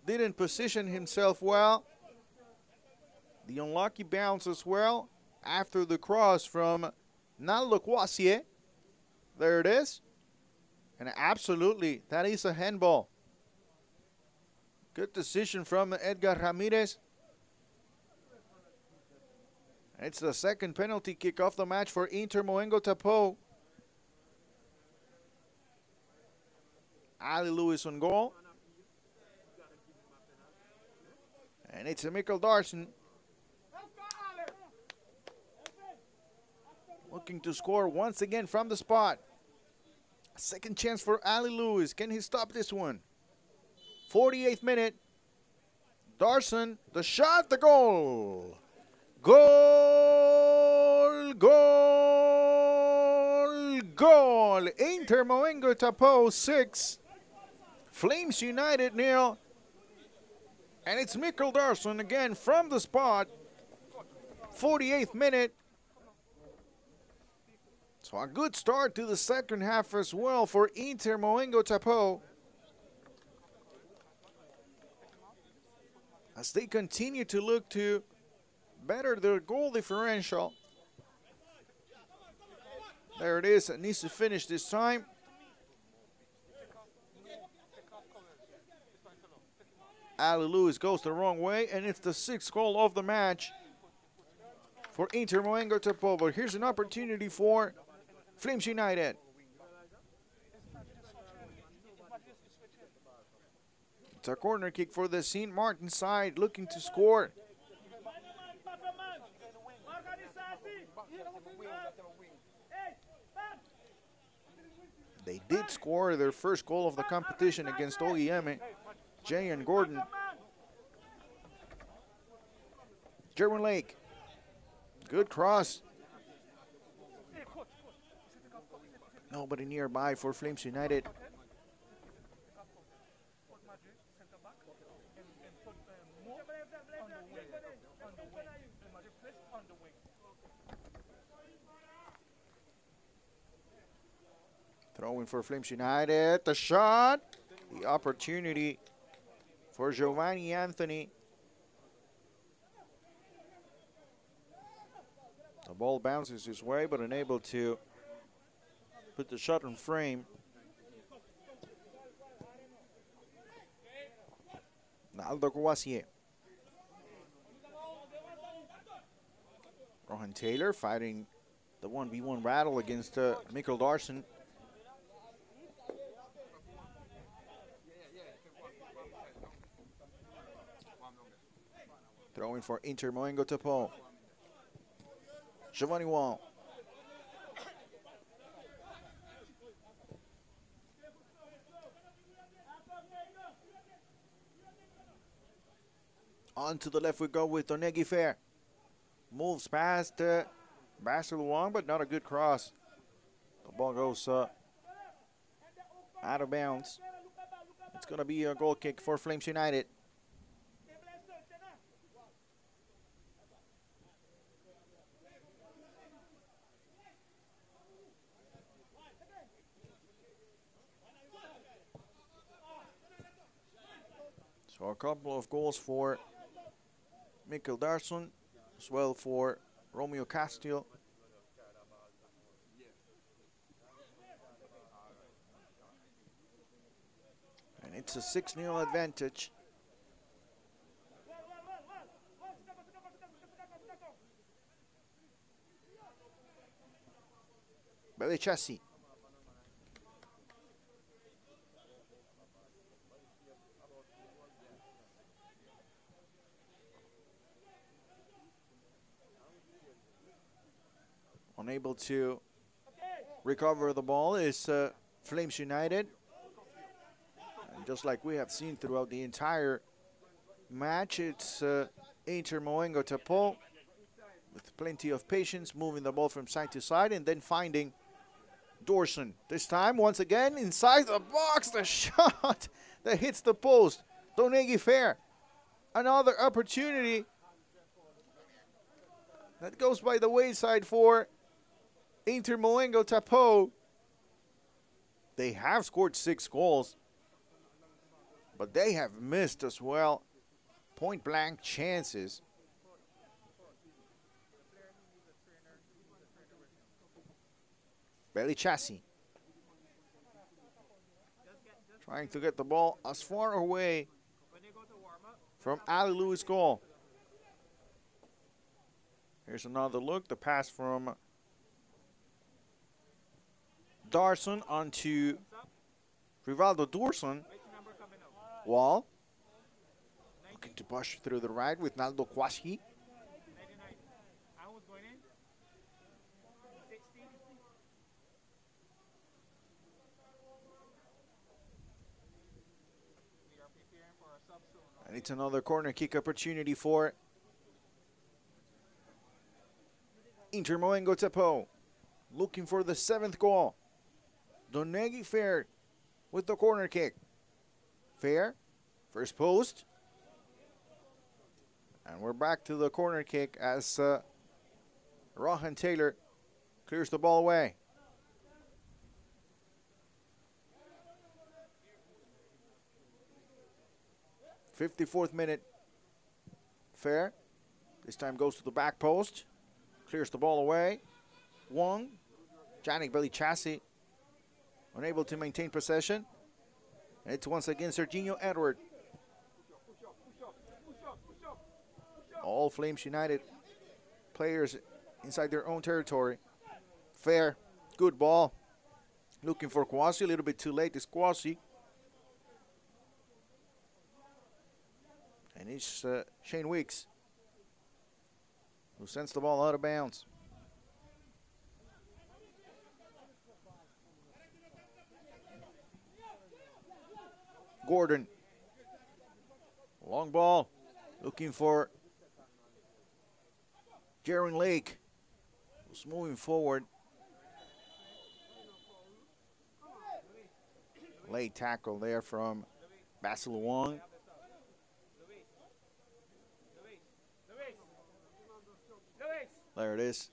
didn't position himself well. The unlucky bounce as well after the cross from Naloquasie. There it is. And absolutely, that is a handball. Good decision from Edgar Ramirez. It's the second penalty kick off the match for Inter Moengo Tapoe. Ali Lewis on goal. And it's a Miquel Darson. Looking to score once again from the spot. Second chance for Ali Lewis. Can he stop this one? 48th minute. Darson, the shot, the goal. Goal, goal, goal. Inter Moengo Tapoe 6. Flames United nil. And it's Miquel Darson again from the spot. 48th minute. So a good start to the second half as well for Inter Moengo Tapoe. As they continue to look to better their goal differential. There it is. It needs to finish this time. Ali Lewis goes the wrong way, and it's the sixth goal of the match for Inter Moengo Tapoe. But here's an opportunity for Flames United. It's a corner kick for the St. Martin side looking to score. They did score their first goal of the competition against OEM. Jay and Gordon. Jerwin Lake. Good cross. Nobody nearby for Flames United. Throwing for Flames United. The shot. The opportunity for Giovanni Anthony. The ball bounces his way, but unable to put the shot in frame. Naldo Kouassier. Rohan Taylor fighting the 1v1 battle against uh, Miquel Darson. Throwing for Inter Moengo Tapoe. Giovanni Wall. On to the left we go with Donegi Fair. Moves past uh, Wong, but not a good cross. The ball goes uh, out of bounds. It's going to be a goal kick for Flames United. So a couple of goals for Miquel Darson, as well for Romeo Castelen. And it's a 6-0 advantage. Belichassi. Unable to recover the ball is uh, Flames United. And just like we have seen throughout the entire match, it's uh, Inter Moengo Tapoe with plenty of patience, moving the ball from side to side and then finding Dorson. This time, once again, inside the box, the shot that hits the post. Donegi Fair. Another opportunity that goes by the wayside for Inter Moengo Tapoe. They have scored six goals, but they have missed as well point blank chances. Belly Chassis trying to get the ball as far away from Ali Lewis' goal. Here's another look. The pass from Darson onto Rivaldo Dorson. Wall. Looking to push through the right with Naldo Kwashi. I was going in. 60. We are preparing for a sub soon. And it's another corner kick opportunity for Inter Moengo Tapoe. Looking for the seventh goal. Donegi Fair with the corner kick. Fair, first post. And we're back to the corner kick as uh, Rohan Taylor clears the ball away. Fifty-fourth minute. Fair. This time goes to the back post. Clears the ball away. Wong. Janik Belly Chassis unable to maintain possession. And it's once again Serginho Edward. All Flames United players inside their own territory. Fair, good ball. Looking for Kwasi, a little bit too late. It's Kwasi. And it's uh, Shane Weeks who sends the ball out of bounds. Gordon. Long ball. Looking for Jaron Lake. Who's moving forward. Late tackle there from Basil Wong. There it is.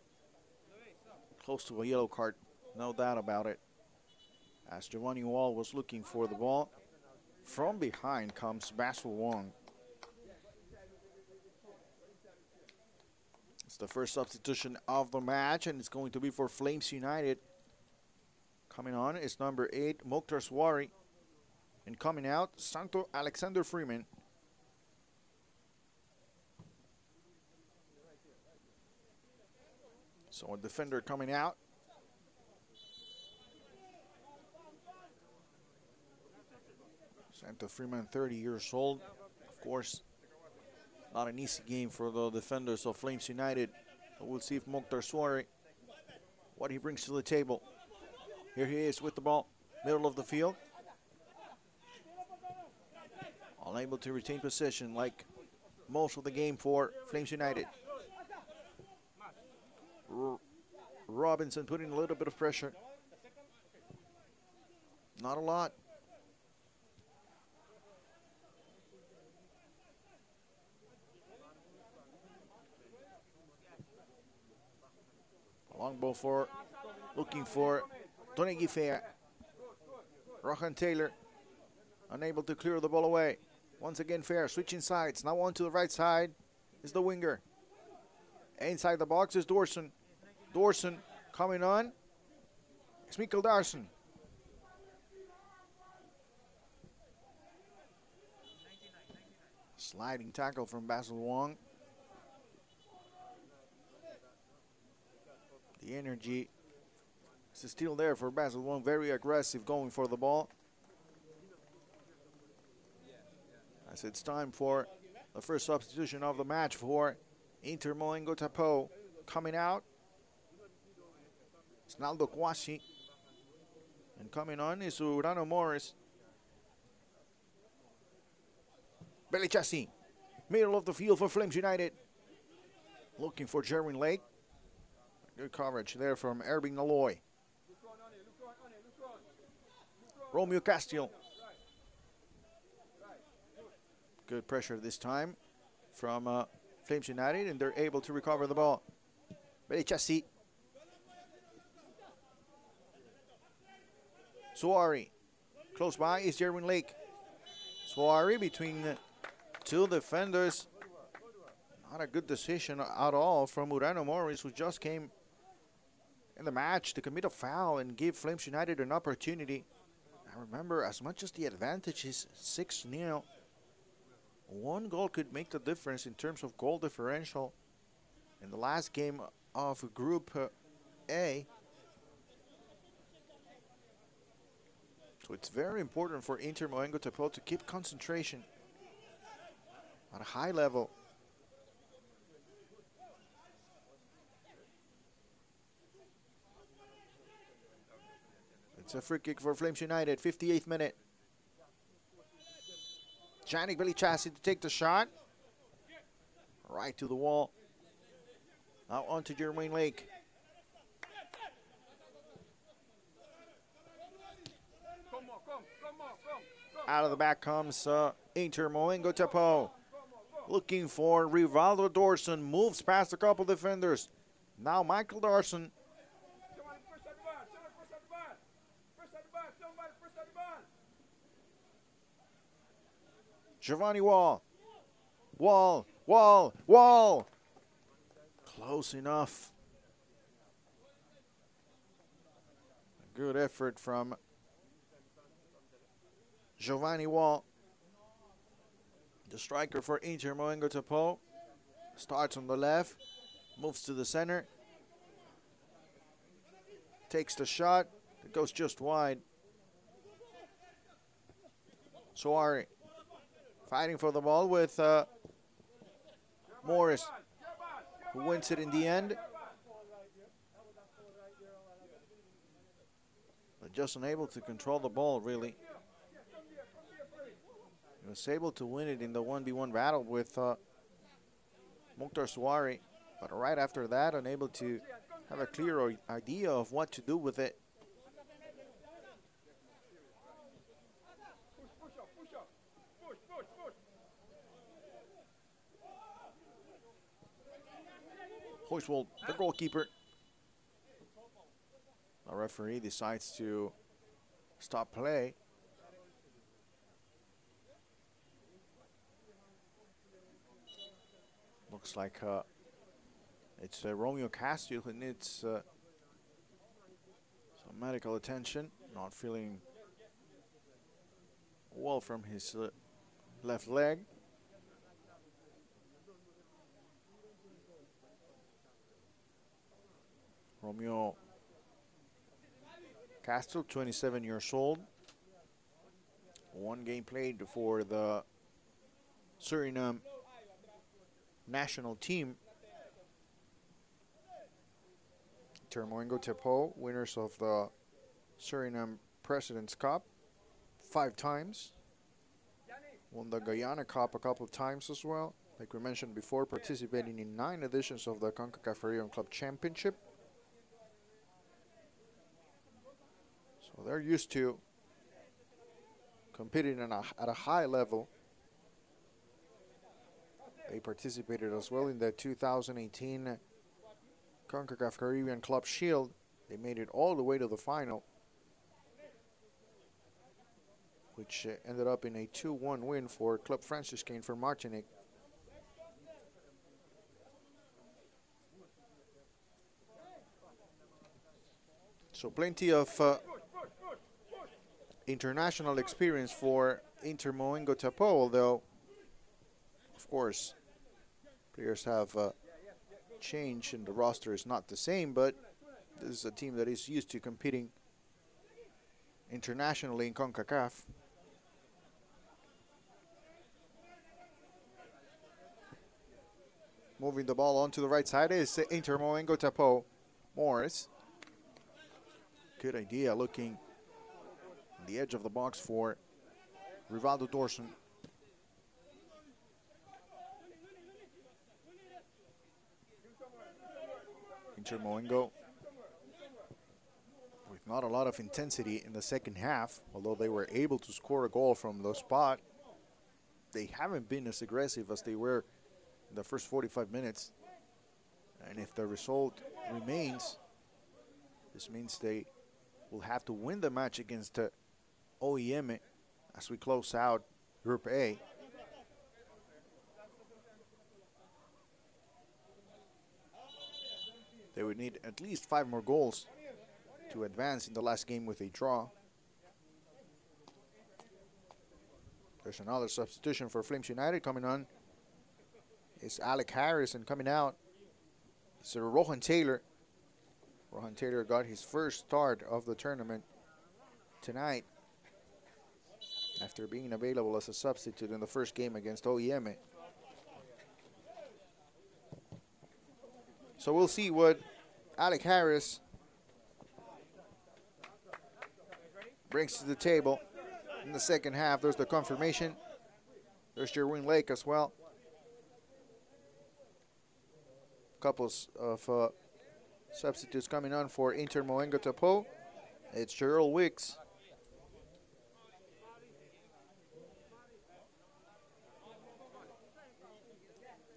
Close to a yellow card, no doubt about it. As Giovanni Wall was looking for the ball, from behind comes Basil Wong. It's the first substitution of the match, and it's going to be for Flames United. Coming on is number eight, Mokhtar Swari. And coming out, Santo Alexander Freeman. So a defender coming out. Santo Freeman, 30 years old. Of course, not an easy game for the defenders of Flames United. We'll see if Mokhtar Swari, what he brings to the table. Here he is with the ball, middle of the field. Unable to retain possession like most of the game for Flames United. R Robinson putting a little bit of pressure. Not a lot. Long ball for looking for Donegi Fair. Rohan Taylor unable to clear the ball away. Once again, Fair switching sides. Now on to the right side is the winger. Inside the box is Dorson. Dorson coming on. It's Miquel Darson. Sliding tackle from Basil Wong. The energy is still there for Basil Wong. Very aggressive going for the ball. As it's time for the first substitution of the match for Inter Moengo Tapoe. Coming out it's Naldo Kwasi. And coming on is Urano Morris. Belichassi. Middle of the field for Flames United. Looking for Jerwin Lake. Good coverage there from Erbing Naloy. Romeo Castelen. Good pressure this time from uh, Flames United, and they're able to recover the ball. Belichassi. Suari. Close by is Jerwin Lake. Suari between two defenders. Not a good decision at all from Urano Morris, who just came in the match to commit a foul and give Flames United an opportunity. I remember, as much as the advantage is 6 0, one goal could make the difference in terms of goal differential. In the last game of Group A, So it's very important for Inter Moengo to keep concentration at a high level. It's a free kick for Flames United, 58th minute. Janik Belichassi to take the shot. Right to the wall. Now on to Jermaine Lake. Out of the back comes uh, Inter Moengo Tapoe. Looking for Rivaldo Dorson. Moves past a couple defenders. Now Michael Darson. Giovanni Wall. Wall, Wall, Wall. Close enough. Good effort from Giovanni Wall, the striker for Inter Moengo Tapoe, starts on the left. Moves to the center. Takes the shot. It goes just wide. Suari fighting for the ball with uh, Morris, who wins it in the end. But just unable to control the ball, really. He was able to win it in the 1v1 battle with uh, Mukhtar Suari, but right after that, unable to have a clear idea of what to do with it. Push, push up, push up. Push, push, push. Huiswoud, the goalkeeper. The referee decides to stop play. Looks like uh, it's uh, Romeo Castelen who needs uh, some medical attention. Not feeling well from his uh, left leg. Romeo Castelen, 27 years old. One game played for the Suriname national team. Termoengo Tapoe, winners of the Suriname President's Cup five times. Won the Guyana Cup a couple of times as well. Like we mentioned before, participating in nine editions of the CONCACAF Caribbean Club Championship. They're used to competing in a, at a high level. They participated as well in the 2018 CONCACAF Caribbean Club Shield. They made it all the way to the final, which uh, ended up in a 2-1 win for Club Franciscain for Martinique. So plenty of uh, international experience for Inter Moengo Tapoe, although, of course, players have uh, changed and the roster is not the same, but this is a team that is used to competing internationally in CONCACAF. Moving the ball onto the right side is Inter Moengo Tapoe. Morris. Good idea looking the edge of the box for Rivaldo Dorson. Inter Moengo with not a lot of intensity in the second half, although they were able to score a goal from the spot. They haven't been as aggressive as they were in the first 45 minutes. And if the result remains, this means they will have to win the match against uh, OEM as we close out Group A. They would need at least five more goals to advance in the last game with a draw. There's another substitution for Flames United coming on. It's Alec Harrison coming out. It's Rohan Taylor. Rohan Taylor got his first start of the tournament tonight after being available as a substitute in the first game against OEM. So we'll see what Alec Harris brings to the table in the second half. There's the confirmation. There's Jerwin Lake as well. Couples of uh, substitutes coming on for Inter Moengo Tapoe. It's Gerald Wicks.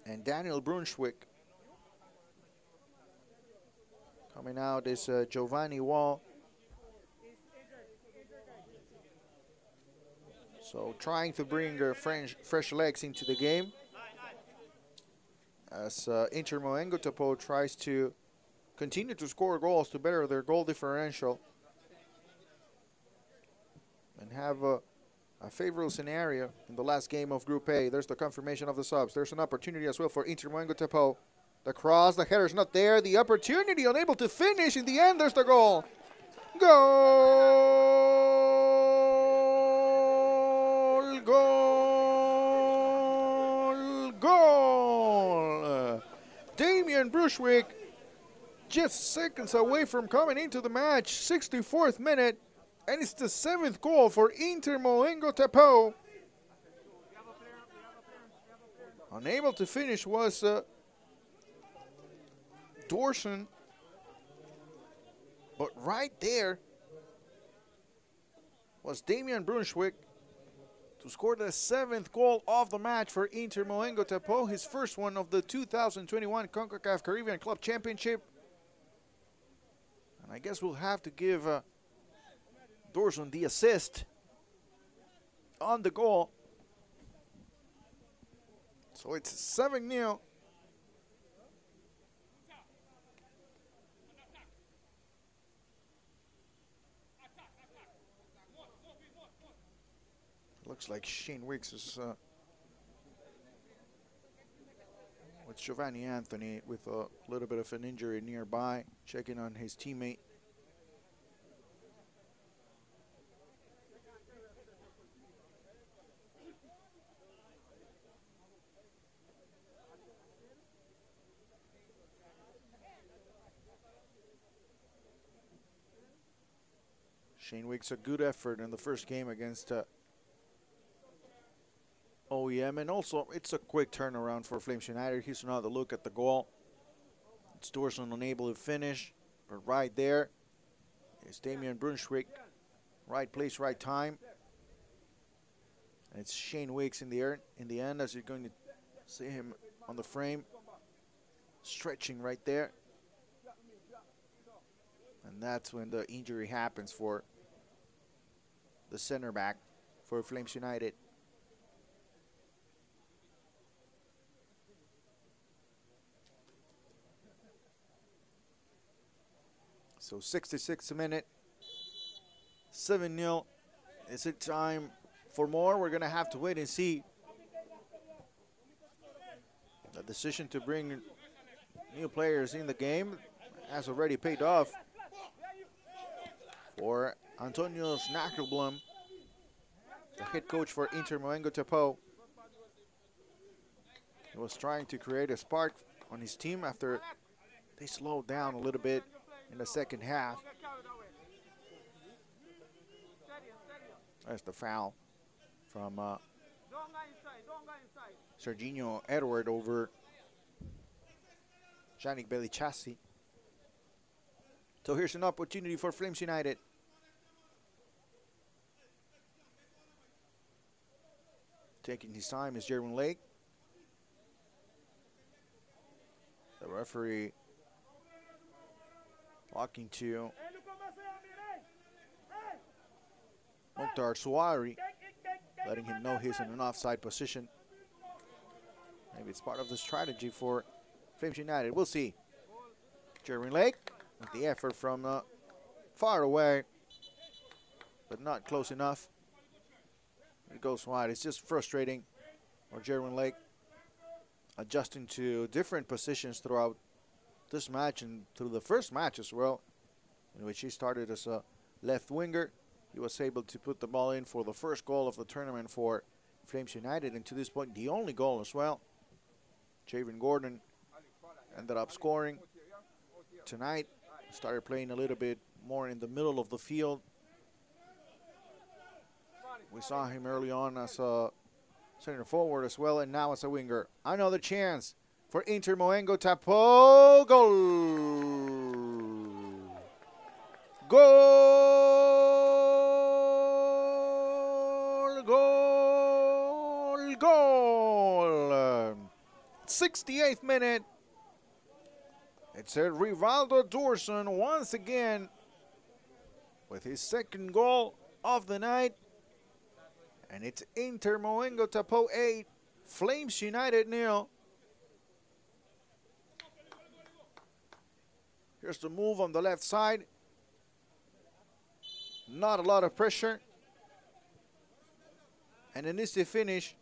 And Daniel Brunswick. Coming out is uh, Giovanni Wall. So trying to bring uh, French, fresh legs into the game. As uh, Inter Moengo Tapoe tries to continue to score goals to better their goal differential and have a, a favorable scenario in the last game of Group A. There's the confirmation of the subs. There's an opportunity as well for Inter Moengo Tapoe. The cross, the header's not there. The opportunity unable to finish. In the end, there's the goal. Goal! Goal! Goal! Damian Brushwick just seconds away from coming into the match. 64th minute. And it's the seventh goal for Inter Moengo Tapoe. Unable to finish was uh, Dorson. But right there was Damian Brunswick to score the seventh goal of the match for Inter Moengo Tapoe, his first one of the 2021 CONCACAF Caribbean Club Championship. And I guess we'll have to give uh, Dorson the assist on the goal. So it's 7 0. Looks like Shane Wicks is uh, with Giovanni Anthony with a little bit of an injury nearby, checking on his teammate. Shane Wicks a good effort in the first game against uh, OEM, and also it's a quick turnaround for Flames United. Here's another look at the goal. It's Dorson unable to finish, but right there is Damian Brunswick. Right place, right time. And it's Shane Wicks in the air in the end, as you're going to see him on the frame, stretching right there. And that's when the injury happens for the center back for Flames United. So 66 a minute, 7 0. Is it time for more? We're going to have to wait and see. The decision to bring new players in the game has already paid off for Antonio Snackelblom, the head coach for Inter Moengo Tapoe. He was trying to create a spark on his team after they slowed down a little bit in the second half. There's the foul from uh, Serginho Edward over Janik Belichassi. So here's an opportunity for Flames United. Taking his time is Jerwin Lake. The referee walking to Mukhtar Suari, letting him know he's in an offside position. Maybe it's part of the strategy for Flames United. We'll see. Jeremy Lake with the effort from uh, far away, but not close enough. It goes wide. It's just frustrating for Jeremy Lake adjusting to different positions throughout this match and through the first match as well, in which he started as a left winger. He was able to put the ball in for the first goal of the tournament for Flames United, and to this point, the only goal as well. Javen Gordon ended up scoring tonight. Started playing a little bit more in the middle of the field. We saw him early on as a center forward as well, and now as a winger. Another chance for Inter Moengo Tapoe. Goal! Goal! Goal! Goal! 68th minute. It's a Rivaldo Dorson once again with his second goal of the night. And it's Inter Moengo Tapoe 8, Flames United nil. Here's the move on the left side. Not a lot of pressure. And an easy finish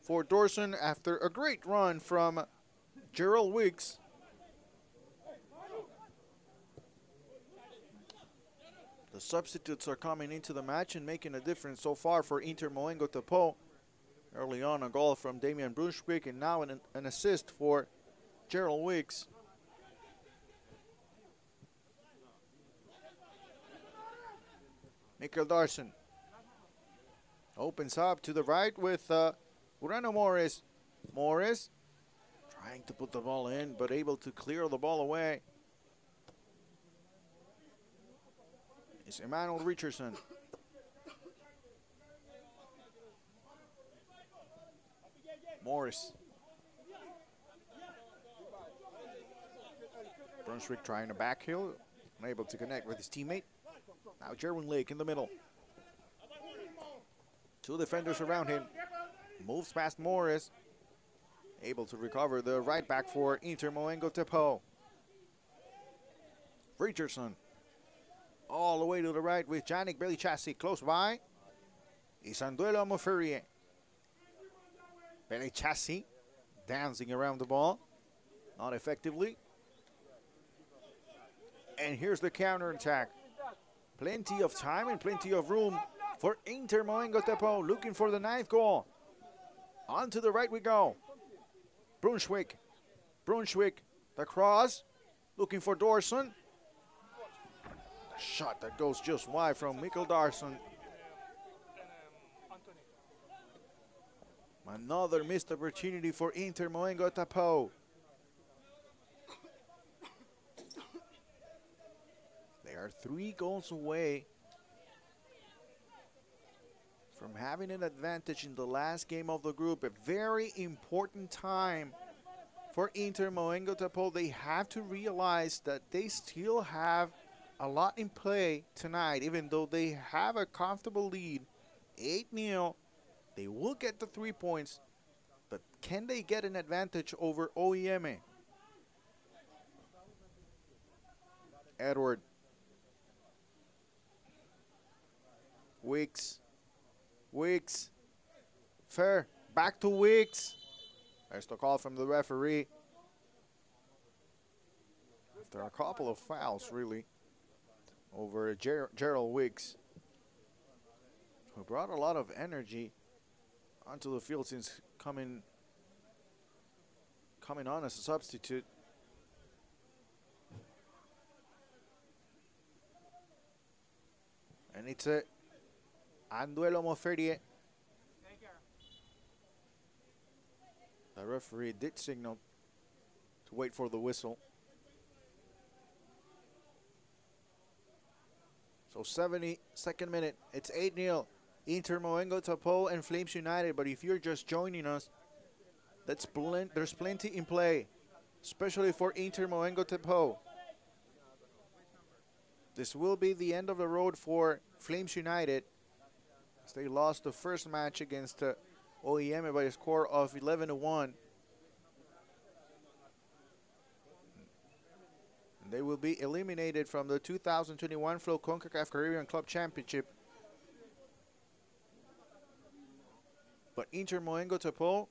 for Dorson after a great run from Gerald Weeks. The substitutes are coming into the match and making a difference so far for Inter Moengo Tapoe. Early on, a goal from Damian Brunswick, and now an, an assist for Gerald Weeks. Miquel Darson opens up to the right with uh, Urano Morris. Morris trying to put the ball in, but able to clear the ball away. Is Emmanuel Richardson. Morris. Brunswick trying to backhill, unable to connect with his teammate. Now Jerwin Lake in the middle. Two defenders around him. Moves past Morris. Able to recover the right back for Inter Moengo Tapoe. Richardson. All the way to the right with Janik Belichassi close by. Isanduelo Moferie. Belichassi dancing around the ball. Not effectively. And here's the counter attack. Plenty of time and plenty of room for Inter Moengo Tapoe looking for the ninth goal. On to the right we go. Brunswick. Brunswick. The cross. Looking for Dorson. Shot that goes just wide from Miquel Darson. Another missed opportunity for Inter Moengo Tapoe. They are three goals away from having an advantage in the last game of the group. A very important time for Inter Moengo Tapoe. They have to realize that they still have a lot in play tonight, even though they have a comfortable lead. 8 0. They will get the three points, but can they get an advantage over OEM? Edward. Weeks. Weeks. Fair. Back to Weeks. There's the call from the referee. After a couple of fouls, really, over Ger Gerald Weeks, who brought a lot of energy onto the field since coming coming on as a substitute. And it's a Anduelo Moferie. The referee did signal to wait for the whistle. So 72nd minute, it's 8-0. Inter Moengo Tapoe and Flames United. But if you're just joining us, that's there's plenty in play, especially for Inter Moengo Tapoe. This will be the end of the road for Flames United. They lost the first match against uh, OEM by a score of 11 to 1. They will be eliminated from the 2021 Flow CONCACAF Caribbean Club Championship. But Inter Moengo Tapoe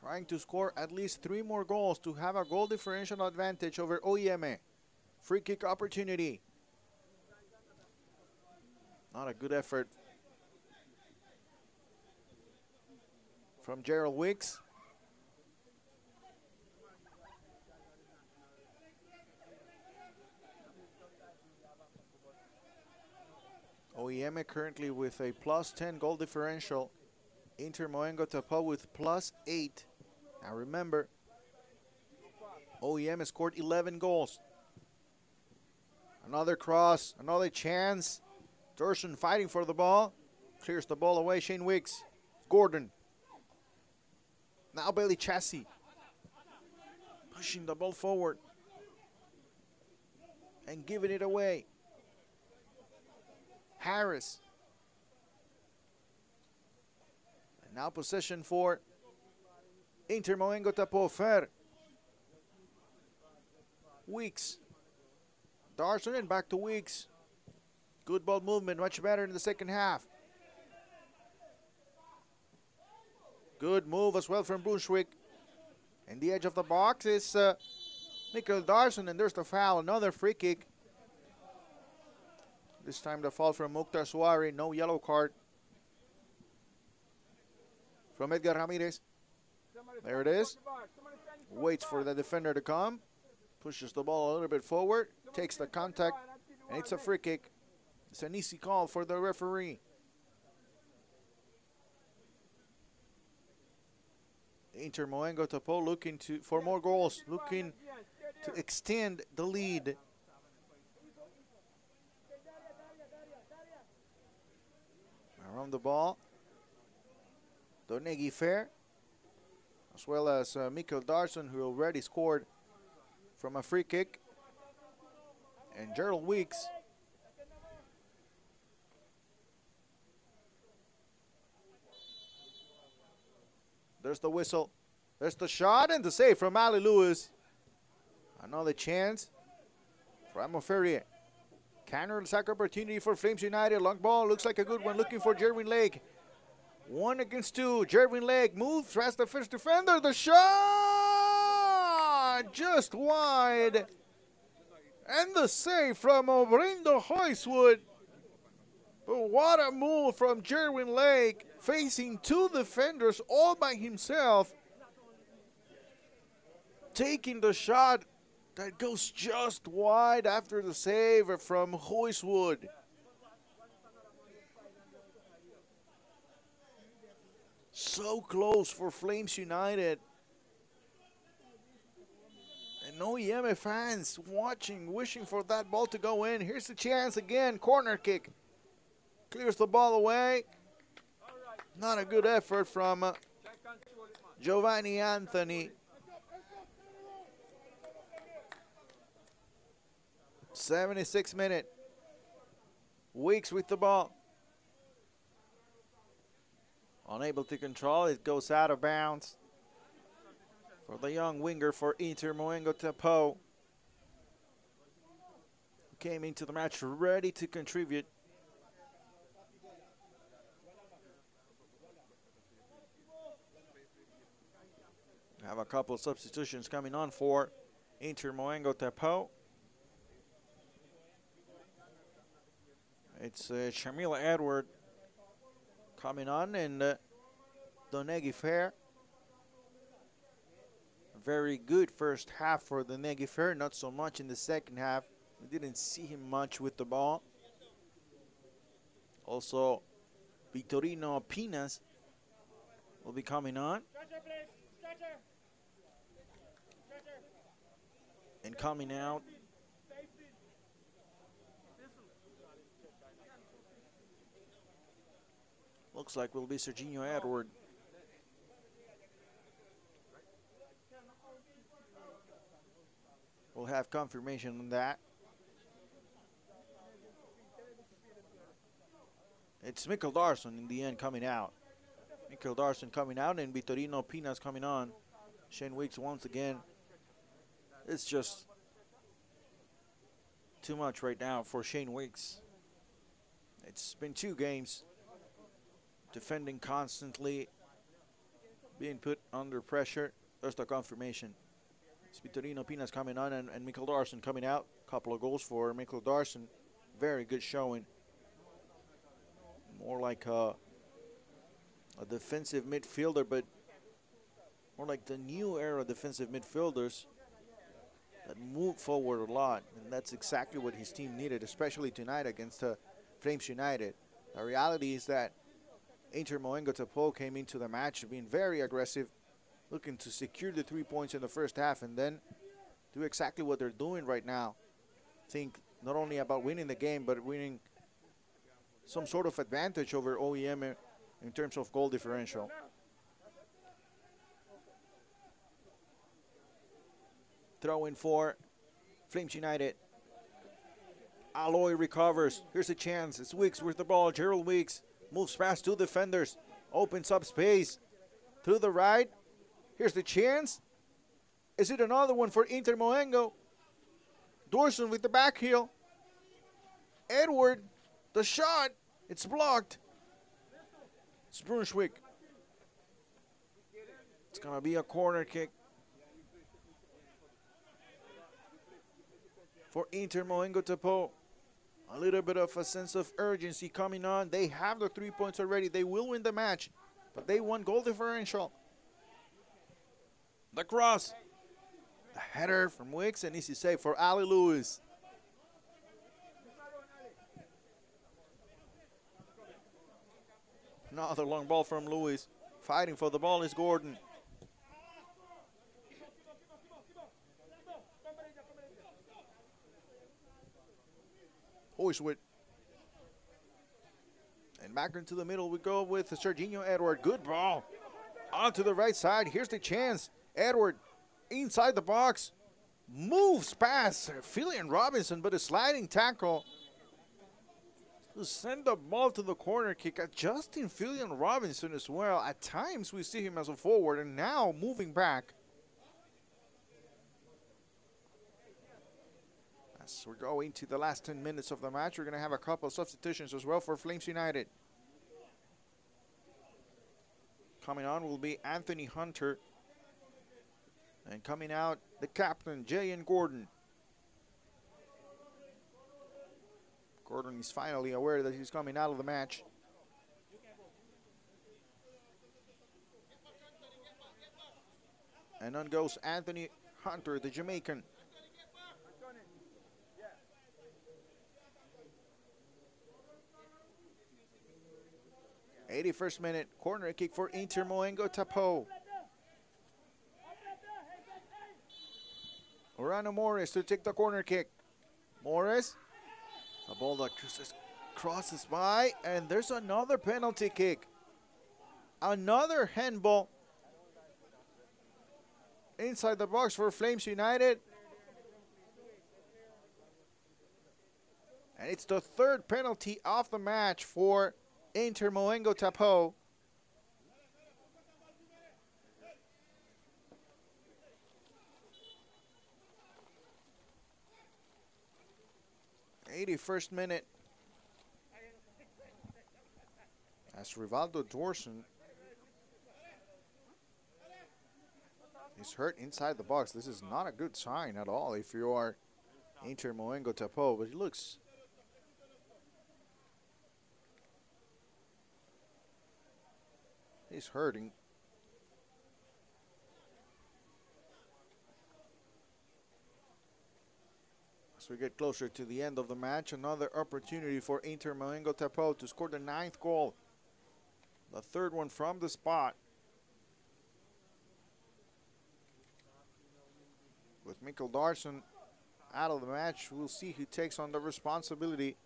trying to score at least three more goals to have a goal differential advantage over OEM. Free kick opportunity. Not a good effort from Gerald Wicks. OEM currently with a plus 10 goal differential. Inter Moengo Tapoe with plus 8. Now remember, OEM has scored 11 goals. Another cross, another chance. Dorson fighting for the ball. Clears the ball away. Shane Wicks. Gordon. Now Belichassi. Pushing the ball forward. And giving it away. Harris. And now possession for Inter Moengo Tapoe Fer. Weeks. Darson and back to Weeks. Good ball movement, much better in the second half. Good move as well from Brunswick. And the edge of the box is uh, Miquel Darson, and there's the foul. Another free kick. This time the foul from Mukhtar Suari. No yellow card from Edgar Ramirez. There it is. Waits for the defender to come. Pushes the ball a little bit forward. Takes the contact. And it's a free kick. It's an easy call for the referee. Inter Moengo Tapoe looking to for more goals, looking to extend the lead. Around the ball, Donegi Fair, as well as uh, Miquel Darson, who already scored from a free kick, and Gerald Weeks. There's the whistle. There's the shot and the save from Ali Lewis. Another chance for Amo Ferrier. Counter sack opportunity for Flames United. Long ball looks like a good one. Looking for Jerwin Lake. One against two. Jerwin Lake moves past the first defender. The shot just wide. And the save from Obrindo Huiswoud. But what a move from Jerwin Lake, facing two defenders all by himself. Taking the shot that goes just wide after the save from Huiswoud. So close for Flames United. And OEM fans watching, wishing for that ball to go in. Here's the chance again. Corner kick. Clears the ball away. Not a good effort from uh, Giovanni Anthony. 76 minute. Weeks with the ball. Unable to control it, goes out of bounds. For the young winger for Inter Moengo Tapoe. Came into the match ready to contribute. Have a couple substitutions coming on for Inter Moengo Tapoe. It's uh, Shamila Edward coming on and uh, Donegi Fair. Very good first half for Donegi Fair, not so much in the second half. We didn't see him much with the ball. Also, Vitorino Pinas will be coming on. And coming out Looks like will be Serginho Edward. We'll have confirmation on that. It's Miquel Darson in the end coming out. Miquel Darson coming out and Vitorino Pinas coming on. Shane Weeks once again. It's just too much right now for Shane Weeks. It's been two games defending constantly, being put under pressure. There's the confirmation. Spitorino Pinas coming on and, and Miquel Darson coming out. Couple of goals for Miquel Darson. Very good showing. More like a, a defensive midfielder, but more like the new era defensive midfielders that move forward a lot. And that's exactly what his team needed, especially tonight against uh, Flames United. The reality is that Inter Moengo Tapoe came into the match being very aggressive, looking to secure the three points in the first half and then do exactly what they're doing right now. Think not only about winning the game, but winning some sort of advantage over OEM in terms of goal differential. Throw in for Flames United. Aloy recovers. Here's a chance. It's Weeks with the ball. Gerald Weeks Moves past two defenders. Opens up space. To the right. Here's the chance. Is it another one for Inter Moengo? Dorson with the back heel. Edward, the shot. It's blocked. It's Brunswick. It's going to be a corner kick. For Inter Moengo Tapoe. A little bit of a sense of urgency coming on. They have the three points already. They will win the match, but they won goal differential. The cross. The header from Wicks, and easy save for Ali Lewis. Another long ball from Lewis. Fighting for the ball is Gordon. Huiswoud. And back into the middle we go with Serginho Edward. Good ball. On to the right side. Here's the chance. Edward inside the box. Moves past Philian Robinson, but a sliding tackle to send the ball to the corner kick, uh, adjusting Philian Robinson as well. At times we see him as a forward and now moving back. We're going to the last 10 minutes of the match, we're going to have a couple of substitutions as well for Flames United. Coming on will be Anthony Hunter. And coming out, the captain, Jayan Gordon. Gordon is finally aware that he's coming out of the match. And on goes Anthony Hunter, the Jamaican. Eighty-first minute corner kick for Inter Moengo Tapoe. Orano Morris to take the corner kick. Morris a ball that crosses by, and there's another penalty kick. Another handball inside the box for Flames United. And it's the third penalty of the match for Inter Moengo Tapoe. Eighty-first minute. As Rivaldo Dorson is hurt inside the box. This is not a good sign at all if you are Inter Moengo Tapoe, but he looks He's hurting. As we get closer to the end of the match, another opportunity for Inter Moengo Tapoe to score the ninth goal. The third one from the spot. With Miquel Darson out of the match, we'll see who takes on the responsibility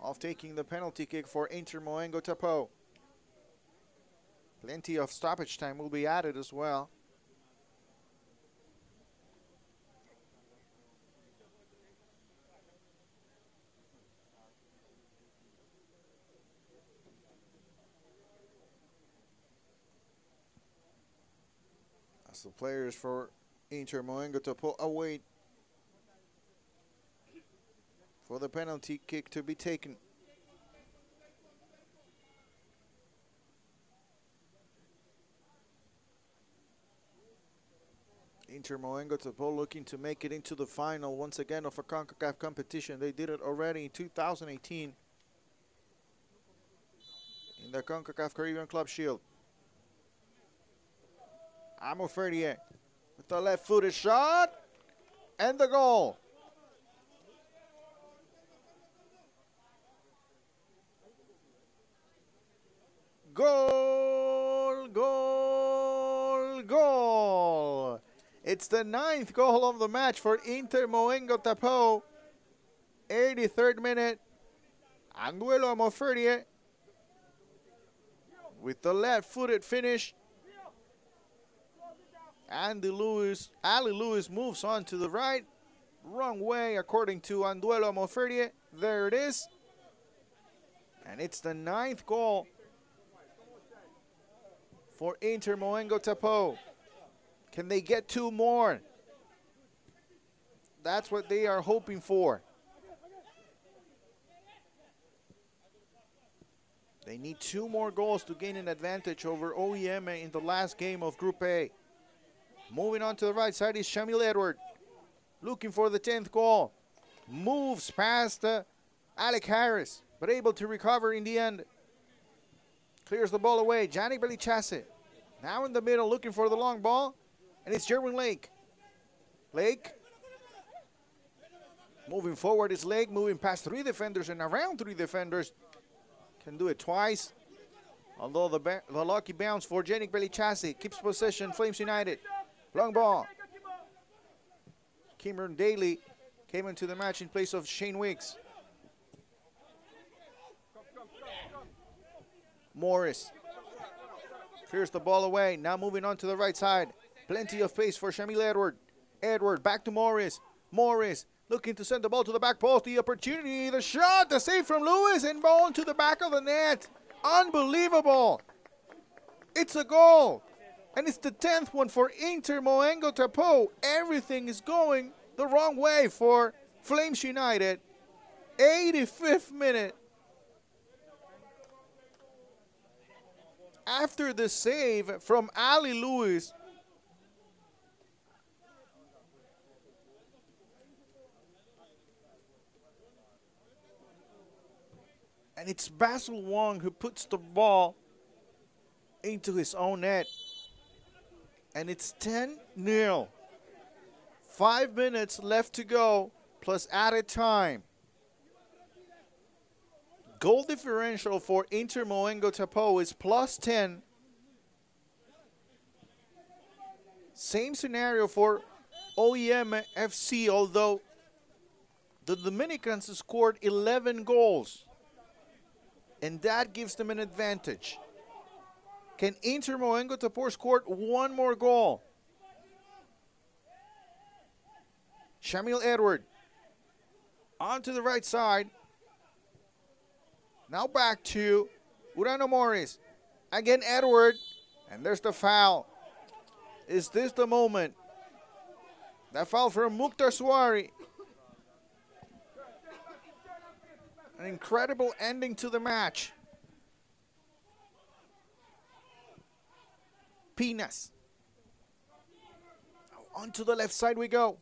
of taking the penalty kick for Inter Moengo Tapoe. Plenty of stoppage time will be added as well. As the players for Inter Moengo to pull away for the penalty kick to be taken. Inter Moengo Tapoe looking to make it into the final once again of a CONCACAF competition. They did it already in 2018 in the CONCACAF Caribbean Club Shield. Amo Ferdier with the left-footed shot and the goal. Goal, goal, goal. It's the ninth goal of the match for Inter Moengo Tapoe. 83rd minute. Anguelo Amoferdia with the left-footed finish. Andy Lewis, Ali Lewis moves on to the right. Wrong way according to Anduelo Amoferdia. There it is. And it's the ninth goal for Inter Moengo Tapoe. Can they get two more? That's what they are hoping for. They need two more goals to gain an advantage over OEM in the last game of Group A. Moving on to the right side is Shamil Edward. looking for the 10th goal. Moves past uh, Alec Harris, but able to recover in the end. Clears the ball away. Johnny Belichase now in the middle looking for the long ball. And it's Jerwin Lake. Lake. Moving forward is Lake, moving past three defenders and around three defenders. Can do it twice. Although the, the lucky bounce for Janik Belichase keeps possession, Flames United. Long ball. Cameron Daly came into the match in place of Shane Wicks. Morris clears the ball away. Now moving on to the right side. Plenty of pace for Shamil Edward. Edward back to Morris. Morris looking to send the ball to the back post. The opportunity, the shot, the save from Lewis, and ball to the back of the net. Unbelievable. It's a goal. And it's the 10th one for Inter Moengo Tapoe. Everything is going the wrong way for Flames United. 85th minute. After the save from Ali Lewis, and it's Basil Wong who puts the ball into his own net. And it's 10 0. Five minutes left to go, plus added time. Goal differential for Inter Moengo Tapoe is plus 10. Same scenario for OEM FC, although the Dominicans scored 11 goals. And that gives them an advantage. Can Inter Moengo Tapoe score one more goal? Shamil Edward onto the right side. Now back to Urano Morris. Again, Edward. And there's the foul. Is this the moment? That foul from Mukhtar Suari. An incredible ending to the match. Pinas. Onto the left side we go.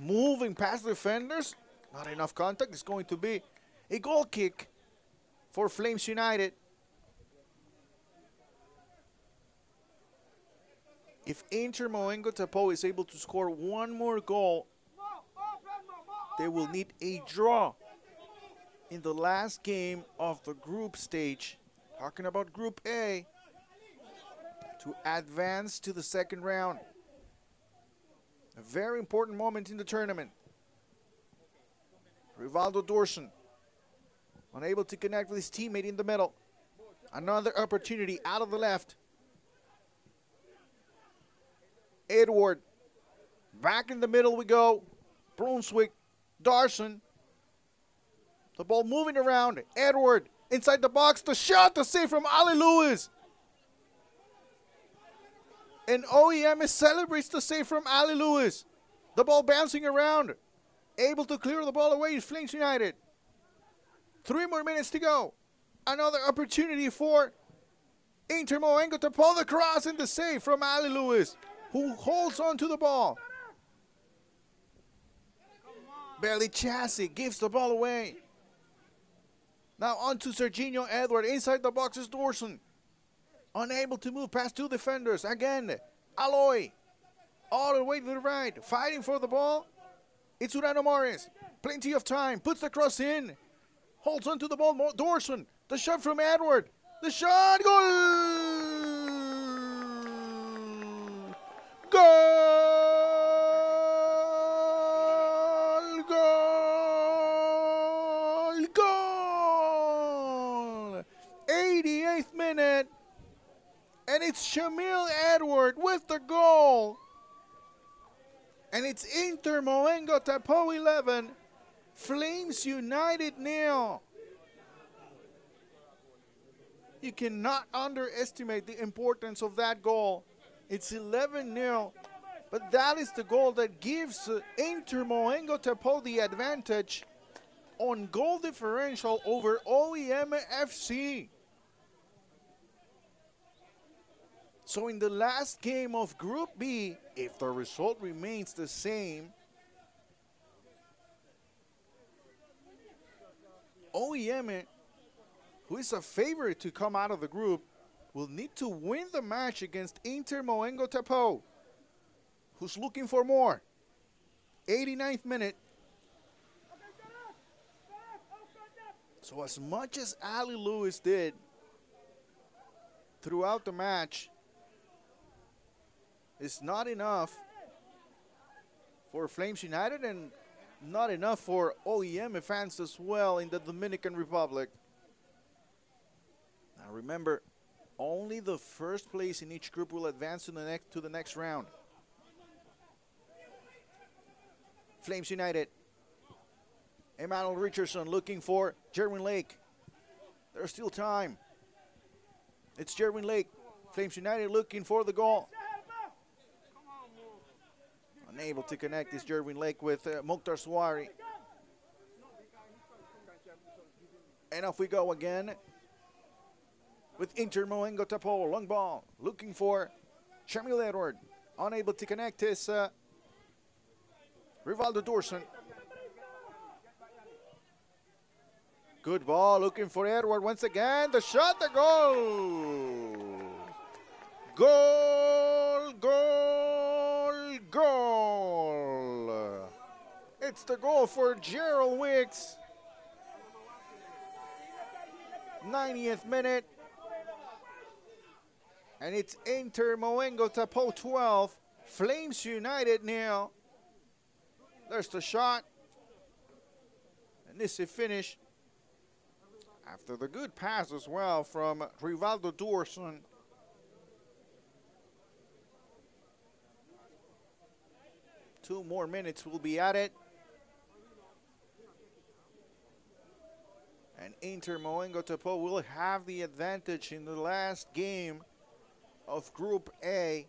Moving past the defenders. Not enough contact. It's going to be a goal kick for Flames United. If Inter Moengo Tapoe is able to score one more goal, they will need a draw in the last game of the group stage. Talking about Group A to advance to the second round. A very important moment in the tournament. Rivaldo Dorson unable to connect with his teammate in the middle. Another opportunity out of the left. Edward. Back in the middle we go. Brunswick. Darson. The ball moving around. Edward inside the box. The shot, the save from Ali Lewis. And OEM celebrates the save from Ali Lewis. The ball bouncing around. Able to clear the ball away Flames United. Three more minutes to go. Another opportunity for Inter Moengo to pull the cross and the save from Ali Lewis, who holds on to the ball. Belichase gives the ball away. Now on to Serginho Edward. Inside the box is Dorson. Unable to move past two defenders. Again, Aloy. All the way to the right. Fighting for the ball. It's Urano Morris. Plenty of time. Puts the cross in. Holds onto the ball. Dorson. The shot from Edward. The shot. Goal. Goal. Goal. Goal. 88th minute. And it's Shamil Edward with the goal. And it's Inter Moengo Tapoe 11. Flames United nil. You cannot underestimate the importance of that goal. It's 11 0, but that is the goal that gives Inter Moengo Tapoe the advantage on goal differential over OEM FC. So in the last game of Group B, if the result remains the same, OEM, eh, who is a favorite to come out of the group, will need to win the match against Inter Moengo Tapoe, who's looking for more. 89th minute. So as much as Ali Lewis did throughout the match, it's not enough for Flames United and not enough for OEM fans as well in the Dominican Republic. Now remember, only the first place in each group will advance to the next to the next round. Flames United. Emmanuel Richardson looking for Jerwin Lake. There's still time. It's Jerwin Lake. Flames United looking for the goal. Unable to connect is Jerwin Lake with uh, Mukhtar Suari. And off we go again with Inter Moengo Tapoe. Long ball looking for Shamil Edward. Unable to connect his uh, Rivaldo Dorson. Good ball looking for Edward once again. The shot, the goal. Goal, goal, goal. It's the goal for Gerald Wicks. 90th minute. And it's Inter Moengo to Tapoe 12. Flames United now. There's the shot. And this is finish. After the good pass as well from Rivaldo Dorson. Two more minutes will be at it. And Inter Moengo Tapoe will have the advantage in the last game of Group A.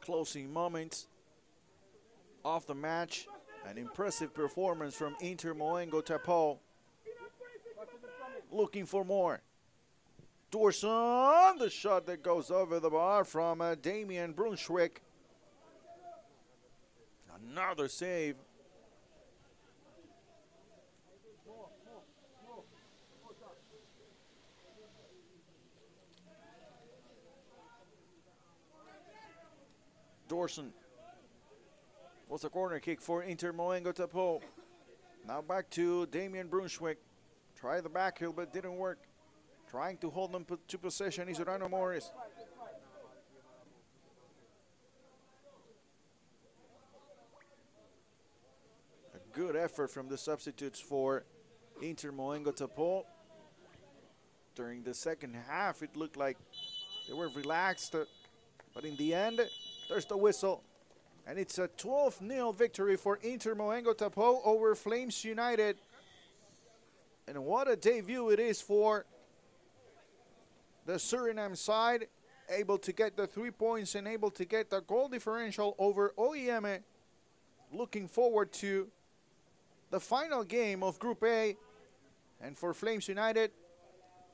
Closing moments of the match. An impressive performance from Inter Moengo Tapoe. Looking for more. Dorson, the shot that goes over the bar from uh, Damian Brunswick. Another save. Dorson was a corner kick for Inter Moengo Tapoe. Now back to Damian Brunswick. Try the back heel, but didn't work. Trying to hold them to possession is Urano Morris. A good effort from the substitutes for Inter Moengo Tapoe. During the second half, it looked like they were relaxed, uh, but in the end, there's the whistle. And it's a 12 0 victory for Inter Moengo Tapoe over Flames United. And what a debut it is for the Suriname side. Able to get the three points and able to get the goal differential over OEM. Looking forward to the final game of Group A. And for Flames United,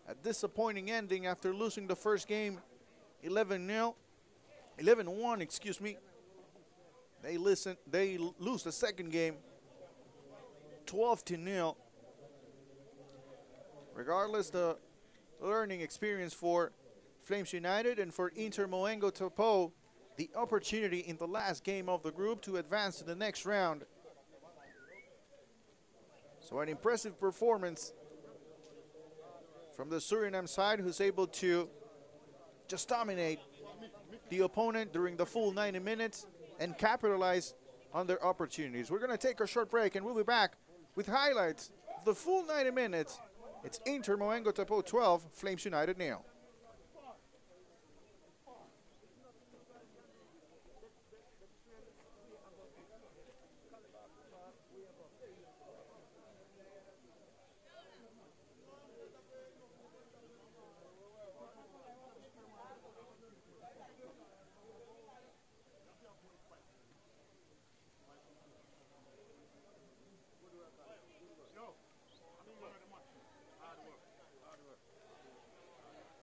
a disappointing ending after losing the first game 11 0. 11-1, excuse me. They listen. They lose the second game, 12 to nil. Regardless, the learning experience for Flames United and for Inter Moengo Tapoe the opportunity in the last game of the group to advance to the next round. So an impressive performance from the Suriname side, who's able to just dominate the opponent during the full 90 minutes and capitalize on their opportunities. We're going to take a short break and we'll be back with highlights of the full 90 minutes. It's Inter Moengo Tapoe 12, Flames United now.